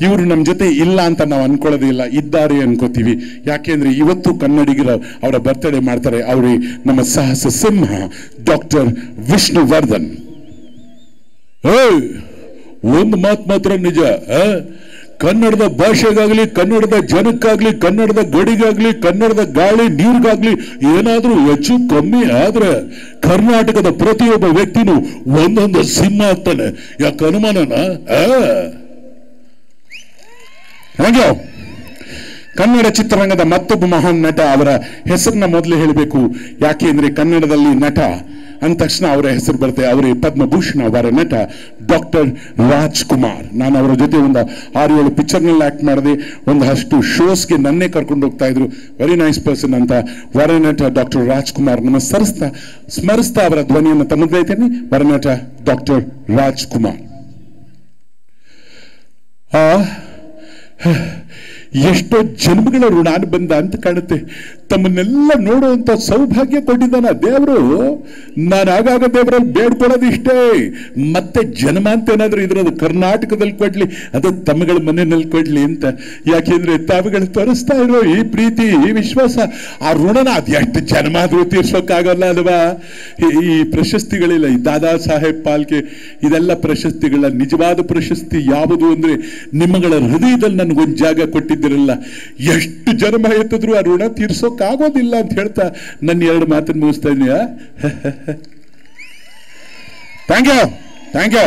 [SPEAKER 2] ಇವರು ನಮ್ಮ ಜೊತೆ ಇಲ್ಲ ಅಂತ ನಾವು ಅನ್ಕೊಳ್ಳೋದೇ ಇಲ್ಲ ಇದ್ದಾರೆ ಅನ್ಕೋತೀವಿ. ಯಾಕೆಂದ್ರೆ ಇವತ್ತು ಕನ್ನಡಿಗರ ಅವರ ಬರ್ತಡೇ ಮಾಡ್ತಾರೆ. ಅವರೇ ನಮ್ಮ ಸಾಹಸ ಸಿಂಹ ಡಾಕ್ಟರ್ ವಿಷ್ಣುವರ್ಧನ್. ಒಂದು ಮಾತು ಮಾತ್ರ ನಿಜ? ಕನ್ನಡದ ಭಾಷೆಗಾಗ್ಲಿ, ಕನ್ನಡದ ಜನಕ್ಕಾಗ್ಲಿ, ಕನ್ನಡದ ಗಡಿಗಾಗಲಿ, ಕನ್ನಡದ ಗಾಳಿ, ನೀರಿಗಾಗ್ಲಿ ಏನಾದ್ರೂ ಹೆಚ್ಚು ಕಮ್ಮಿ ಆದರೆ ಕರ್ನಾಟಕದ ಪ್ರತಿಯೊಬ್ಬ ವ್ಯಕ್ತಿನೂ ಒಂದೊಂದು ಸಿಂಹ ಆಗ್ತಾನೆ. ಯಾಕೆ ಅನುಮಾನನ? ಹೇಗೆ. ಕನ್ನಡ ಚಿತ್ರರಂಗದ ಮತ್ತೊಬ್ಬ ಮಹಾನ್ ನಟ ಅವರ ಹೆಸರನ್ನ ಮೊದಲು ಹೇಳಬೇಕು. ಯಾಕೆ ಅಂದ್ರೆ ಕನ್ನಡದಲ್ಲಿ ನಟ ಅಂದ ತಕ್ಷಣ ಅವರ ಹೆಸರು ಬರುತ್ತೆ. ಅವರೇ ಪದ್ಮಭೂಷಣ ಅವರ ನಟ ಡಾಕ್ಟರ್ ರಾಜ್ಕುಮಾರ್. ನಾನು ಅವರ ಜೊತೆ ಒಂದು ಆರು ಏಳು ಪಿಕ್ಚರ್ನಲ್ಲಿ ಆ್ಯಕ್ಟ್ ಮಾಡಿದೆ. ಒಂದಷ್ಟು ಶೋಸ್ಗೆ ನನ್ನೇ ಕರ್ಕೊಂಡು ಹೋಗ್ತಾ ಇದ್ರು. ವೆರಿ ನೈಸ್ ಪರ್ಸನ್ ಅಂತ ವರನಟ ಡಾಕ್ಟರ್ ರಾಜ್ಕುಮಾರ್ ನಮ್ಮ ಸರಿಸ್ತಾ, ಸ್ಮರಿಸ್ತಾ ಅವರ ಧ್ವನಿಯನ್ನು ತಮ್ಮದೈತೇನೆ ವರನಟ ಡಾಕ್ಟರ್ ರಾಜ್ಕುಮಾರ್. ಆ ಎಷ್ಟೋ ಜನ್ಮಗಳ ಋಣಾನುಬಂಧ ಅಂತ ಕಾಣುತ್ತೆ. ತಮ್ಮನ್ನೆಲ್ಲ ನೋಡುವಂತ ಸೌಭಾಗ್ಯ ಕೊಟ್ಟಿದ್ದಾನ ದೇವರು. ನಾನು ಆಗಾಗ ದೇವರಲ್ಲಿ ಬೇಡ್ಕೊಳ್ಳೋದು ಇಷ್ಟೇ. ಮತ್ತೆ ಜನ್ಮ ಅಂತ ಏನಾದರೂ ಇದ್ರದು ಕರ್ನಾಟಕದಲ್ಲಿ ಕೊಡ್ಲಿ, ಅದು ತಮ್ಮಗಳ ಮನೆಯಲ್ಲಿ ಕೊಡ್ಲಿ ಅಂತ. ಯಾಕೆಂದ್ರೆ ತಾವುಗಳು ತೋರಿಸ್ತಾ ಇರೋ ಈ ಪ್ರೀತಿ, ಈ ವಿಶ್ವಾಸ, ಆ ಋಣನ ಅದು ಎಷ್ಟು ಜನ್ಮ ಆದ್ರೂ ತೀರ್ಸೋಕ್ಕಾಗಲ್ಲ ಅಲ್ವಾ? ಈ- ಪ್ರಶಸ್ತಿಗಳಿಲ್ಲ. ಈ ದಾದಾ ಸಾಹೇಬ್ ಪಾಲ್ಕೆ, ಇದೆಲ್ಲ ಪ್ರಶಸ್ತಿಗಳ, ನಿಜವಾದ ಪ್ರಶಸ್ತಿ ಯಾವುದು ಅಂದ್ರೆ ನಿಮ್ಮಗಳ ಹೃದಯದಲ್ಲಿ ನನಗೊಂದು ಜಾಗ ಕೊಟ್ಟಿದ್ದಿರಲ್ಲ ಎಷ್ಟು ಜನ್ಮ ಎತ್ತಿದ್ರು ಆ ಋಣ ತೀರ್ಸೋಕ್ಕಾಗೋದಿಲ್ಲ ಅಂತ ಹೇಳ್ತಾ ನನ್ನ ಎರಡು ಮಾತನ್ನು ಮುಗಿಸ್ತಾ ಇದೀಯ ಥ್ಯಾಂಕ್ ಯು ಥ್ಯಾಂಕ್ ಯು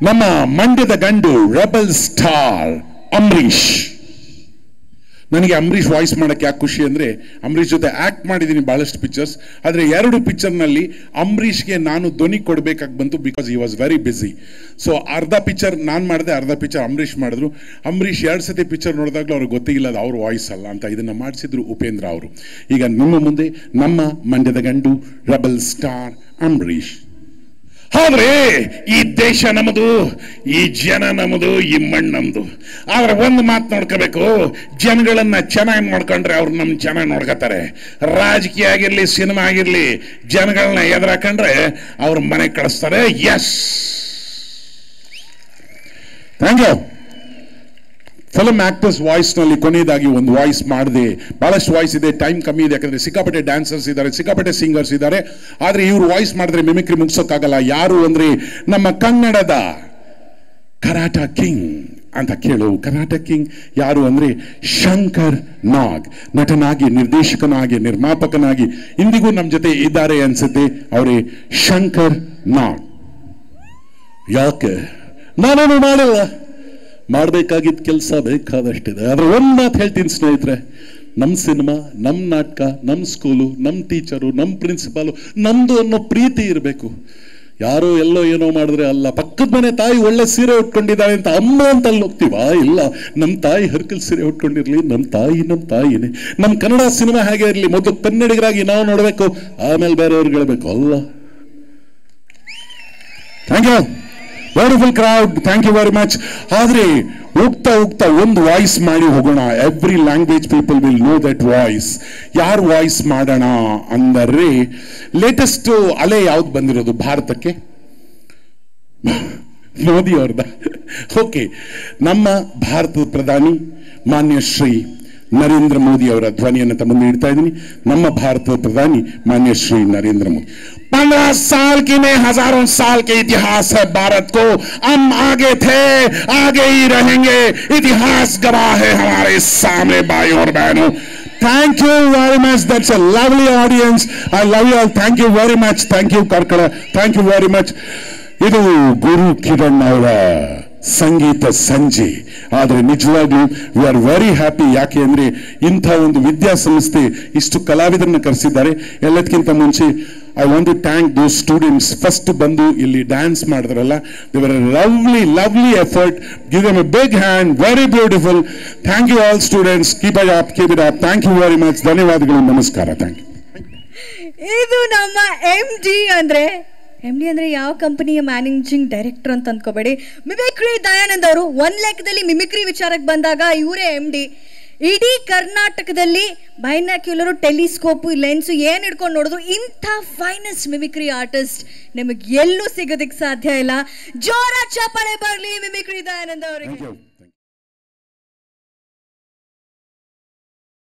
[SPEAKER 2] ನಮ್ಮ ಮಂಡ್ಯದ ಗಂಡು ರೆಬಲ್ ಸ್ಟಾರ್ ಅಂಬರೀಶ್ ನನಗೆ ಅಂಬರೀಷ್ ವಾಯ್ಸ್ ಮಾಡೋಕ್ಕೆ ಯಾಕೆ ಖುಷಿ ಅಂದರೆ, ಅಂಬರೀಷ್ ಜೊತೆ ಆ್ಯಕ್ಟ್ ಮಾಡಿದ್ದೀನಿ ಭಾಳಷ್ಟು ಪಿಕ್ಚರ್ಸ್ ಆದರೆ ಎರಡು ಪಿಕ್ಚರ್ನಲ್ಲಿ ಅಂಬರೀಷ್ಗೆ ನಾನು ಧ್ವನಿ ಕೊಡಬೇಕಾಗಿ ಬಂತು because he was very busy so ಅರ್ಧ ಪಿಕ್ಚರ್ ನಾನು ಮಾಡಿದೆ, ಅರ್ಧ ಪಿಕ್ಚರ್ ಅಂಬರೀಷ್ ಮಾಡಿದ್ರು. ಅಂಬರೀಷ್ ಎರಡು ಸತಿ ಪಿಕ್ಚರ್ ನೋಡಿದಾಗಲೂ ಅವ್ರಿಗೆ ಗೊತ್ತಿಲ್ಲ ಅದು ಅವ್ರ ವಾಯ್ಸ್ ಅಲ್ಲ ಅಂತ ಇದನ್ನು ಮಾಡಿಸಿದ್ರು ಉಪೇಂದ್ರ ಅವರು. ಈಗ ನಿಮ್ಮ ಮುಂದೆ ನಮ್ಮ ಮಂಡ್ಯದ ಗಂಡು ರಬಲ್ ಸ್ಟಾರ್ ಅಂಬರೀಷ್. ಆದ್ರೆ ಈ ದೇಶ ನಮ್ಮದು ಈ ಜನ ನಮ್ಮದು ಈ ಮಣ್ಣು ನಮ್ದು. ಆದ್ರೆ ಒಂದು ಮಾತು ನೋಡ್ಕೋಬೇಕು, ಜನಗಳನ್ನ ಚೆನ್ನಾಗಿ ನೋಡ್ಕೊಂಡ್ರೆ ಅವ್ರು ನಮ್ಮ ಚೆನ್ನಾಗಿ ನೋಡ್ಕೋತಾರೆ. ರಾಜಕೀಯ ಆಗಿರಲಿ, ಸಿನಿಮಾ ಆಗಿರ್ಲಿ ಜನಗಳನ್ನ ಎದುರಾಕಂಡ್ರೆ ಅವ್ರ ಮನೆ ಕಳಿಸ್ತಾರೆ. Yes thank you film actors ವಾಯ್ಸ್ನಲ್ಲಿ ಕೊನೆಯದಾಗಿ ಒಂದು ವಾಯ್ಸ್ ಮಾಡಿದೆ. ಬಹಳಷ್ಟು ವಾಯ್ಸ್ ಇದೆ ಟೈಮ್ ಕಮ್ಮಿ ಇದೆ, ಯಾಕಂದರೆ ಸಿಕ್ಕಾಪಟ್ಟೆ ಡ್ಯಾನ್ಸರ್ಸ್ ಇದ್ದಾರೆ, ಸಿಕ್ಕಾಪಟ್ಟೆ ಸಿಂಗರ್ಸ್ ಇದ್ದಾರೆ. ಆದರೆ ಇವ್ರು ವಾಯ್ಸ್ ಮಾಡಿದ್ರೆ ಮಿಮಿಕ್ರಿ ಮುಗಿಸೋಕ್ಕಾಗಲ್ಲ. ಯಾರು ಅಂದ್ರೆ ನಮ್ಮ ಕನ್ನಡದ ಕರಾಟ ಕಿಂಗ್ ಅಂತ ಕೇಳು. ಕರ್ನಾಟ ಕಿಂಗ್ ಯಾರು ಅಂದ್ರೆ ಶಂಕರ್ ನಾಗ್. ನಟನಾಗಿ, ನಿರ್ದೇಶಕನಾಗಿ, ನಿರ್ಮಾಪಕನಾಗಿ ಇಂದಿಗೂ ನಮ್ಮ ಜೊತೆ ಇದ್ದಾರೆ ಅನ್ಸುತ್ತೆ ಅವರೇ ಶಂಕರ್ ನಾಗ್. ಯಾಕೆ? ನಾನೇನು ಮಾಡಿಲ್ಲ. ಮಾಡಬೇಕಾಗಿದ್ದ ಕೆಲಸ ಬೇಕಾದಷ್ಟಿದೆ. ಆದರೆ ಒಂದು ಮಾತು ಹೇಳ್ತೀನಿ ಸ್ನೇಹಿತರೆ ನಮ್ಮ ಸಿನಿಮಾ ನಮ್ಮ ನಾಟಕ ನಮ್ಮ ಸ್ಕೂಲು ನಮ್ಮ ಟೀಚರು ನಮ್ಮ ಪ್ರಿನ್ಸಿಪಾಲು ನಮ್ಮದು ಅನ್ನೋ ಪ್ರೀತಿ ಇರಬೇಕು. ಯಾರೋ ಎಲ್ಲೋ ಏನೋ ಮಾಡಿದ್ರೆ ಅಲ್ಲ, ಪಕ್ಕದ ಮನೆ ತಾಯಿ ಒಳ್ಳೆ ಸೀರೆ ಉಟ್ಕೊಂಡಿದ್ದಾಳೆ ಅಂತ ಅಮ್ಮ ಅಂತ ಅಲ್ಲಿ ಹೋಗ್ತೀವಾ? ಇಲ್ಲ ನಮ್ಮ ತಾಯಿ ಹರ್ಕಲ್ ಸೀರೆ ಉಟ್ಕೊಂಡಿರಲಿ ನಮ್ಮ ತಾಯಿ ನಮ್ಮ ತಾಯಿನೇ. ನಮ್ಮ ಕನ್ನಡ ಸಿನಿಮಾ ಹೇಗೆ ಇರಲಿ, ಮೊದಲು ಕನ್ನಡಿಗರಾಗಿ ನಾವು ನೋಡಬೇಕು, ಆಮೇಲೆ ಬೇರೆಯವ್ರಿಗೆ ಹೇಳ್ಬೇಕು ಅಲ್ಲ thank you beautiful crowd thank you very much ಆದ್ರೆ ಹೋಗ್ತಾ ಹೋಗ್ತಾ ಒಂದು ವಾಯ್ಸ್ ಮಾಡಿ ಹೋಗೋಣ. Every language people will know that voice ಯಾರು ವಾಯ್ಸ್ ಮಾಡೋಣ ಅಂದರೆ ಲೇಟೆಸ್ಟ್ ಅಲೆ ಯಾವ್ದು ಬಂದಿರೋದು ಭಾರತಕ್ಕೆ? ಮೋದಿ ಅವ್ರದ. ಓಕೆ ನಮ್ಮ ಭಾರತದ ಪ್ರಧಾನಿ, ಮಾನ್ಯ ಶ್ರೀ ನರೇಂದ್ರ ಮೋದಿ ಅವರ ಧ್ವನಿಯನ್ನು ತಮ್ಮ ಇಡ್ತಾ ಇದ್ದೀನಿ. ನಮ್ಮ ಭಾರತದ ಪ್ರಧಾನಿ, ಮಾನ್ಯ ಶ್ರೀ ನರೇಂದ್ರ ಮೋದಿ. पंद्रह साल की में हजारों साल के इतिहास है भारत को हम आगे थे आगे ही रहेंगे इतिहास गवाह है हमारे सामने भाइयों और बहनों Thank you very much. That's a lovely audience. I love you all. Thank you very much. Thank you, Karkala. Thank you very much. ಇದು ಗುರು ಕಿರಣ್ ಅವರ ಸಂಗೀತ ಸಂಜೆ ಆದರೆ ನಿಜವಾಗ್ಲೂ ವಿ ಆರ್ ವೆರಿ ಹ್ಯಾಪಿ ಯಾಕೆ ಅಂದ್ರೆ ಇಂಥ ಒಂದು ವಿದ್ಯಾಸಂಸ್ಥೆ ಇಷ್ಟು ಕಲಾವಿದರನ್ನ ಕರೆಸಿದ್ದಾರೆ ಎಲ್ಲದಕ್ಕಿಂತ ಮುಂಚೆ I want to thank those students first ಬಂದು ಇಲ್ಲಿ ಡ್ಯಾನ್ಸ್ ಮಾಡಿದ್ರಲ್ಲ ದೇವರ್ lovely lovely effort give them a big hand very beautiful thank you all students keep it up keep it up thank you very much ಧನ್ಯವಾದಗಳು. ನಮಸ್ಕಾರ. Thank you
[SPEAKER 1] ಇದು ನಮ್ಮ M D ಅಂದ್ರೆ M D ಅಂದ್ರೆ ಯಾವ ಕಂಪನಿಯ ಮ್ಯಾನೇಜಿಂಗ್ ಡೈರೆಕ್ಟರ್ ಅಂತ ಅನ್ಕೋಬೇಡಿ mimicry Dayanand ಅವರು ಒಂದ್ ಲೆಕ್ಕದಲ್ಲಿ ಮಿಮಿಕ್ರಿ ವಿಚಾರಕ್ಕೆ ಬಂದಾಗ ಇವರೇ ಎಂ ಡಿ ಇಡೀ ಕರ್ನಾಟಕದಲ್ಲಿ ಬೈನಾಕ್ಯುಲರು ಟೆಲಿಸ್ಕೋಪು ಲೆನ್ಸು ಏನು ಹಿಡ್ಕೊಂಡು ನೋಡಿದ್ರು ಇಂಥ ಫೈನೆಸ್ಟ್ ಮಿಮಿಕ್ರಿ ಆರ್ಟಿಸ್ಟ್ ನಿಮಗೆ ಎಲ್ಲೂ ಸಿಗೋದಕ್ಕೆ ಸಾಧ್ಯ ಇಲ್ಲ. ಜೋರ ಚಪ್ಪಾಳೆ ಬರಲಿ ಮಿಮಿಕ್ರಿ ದಯಾನಂದ ಅವರಿಗೆ.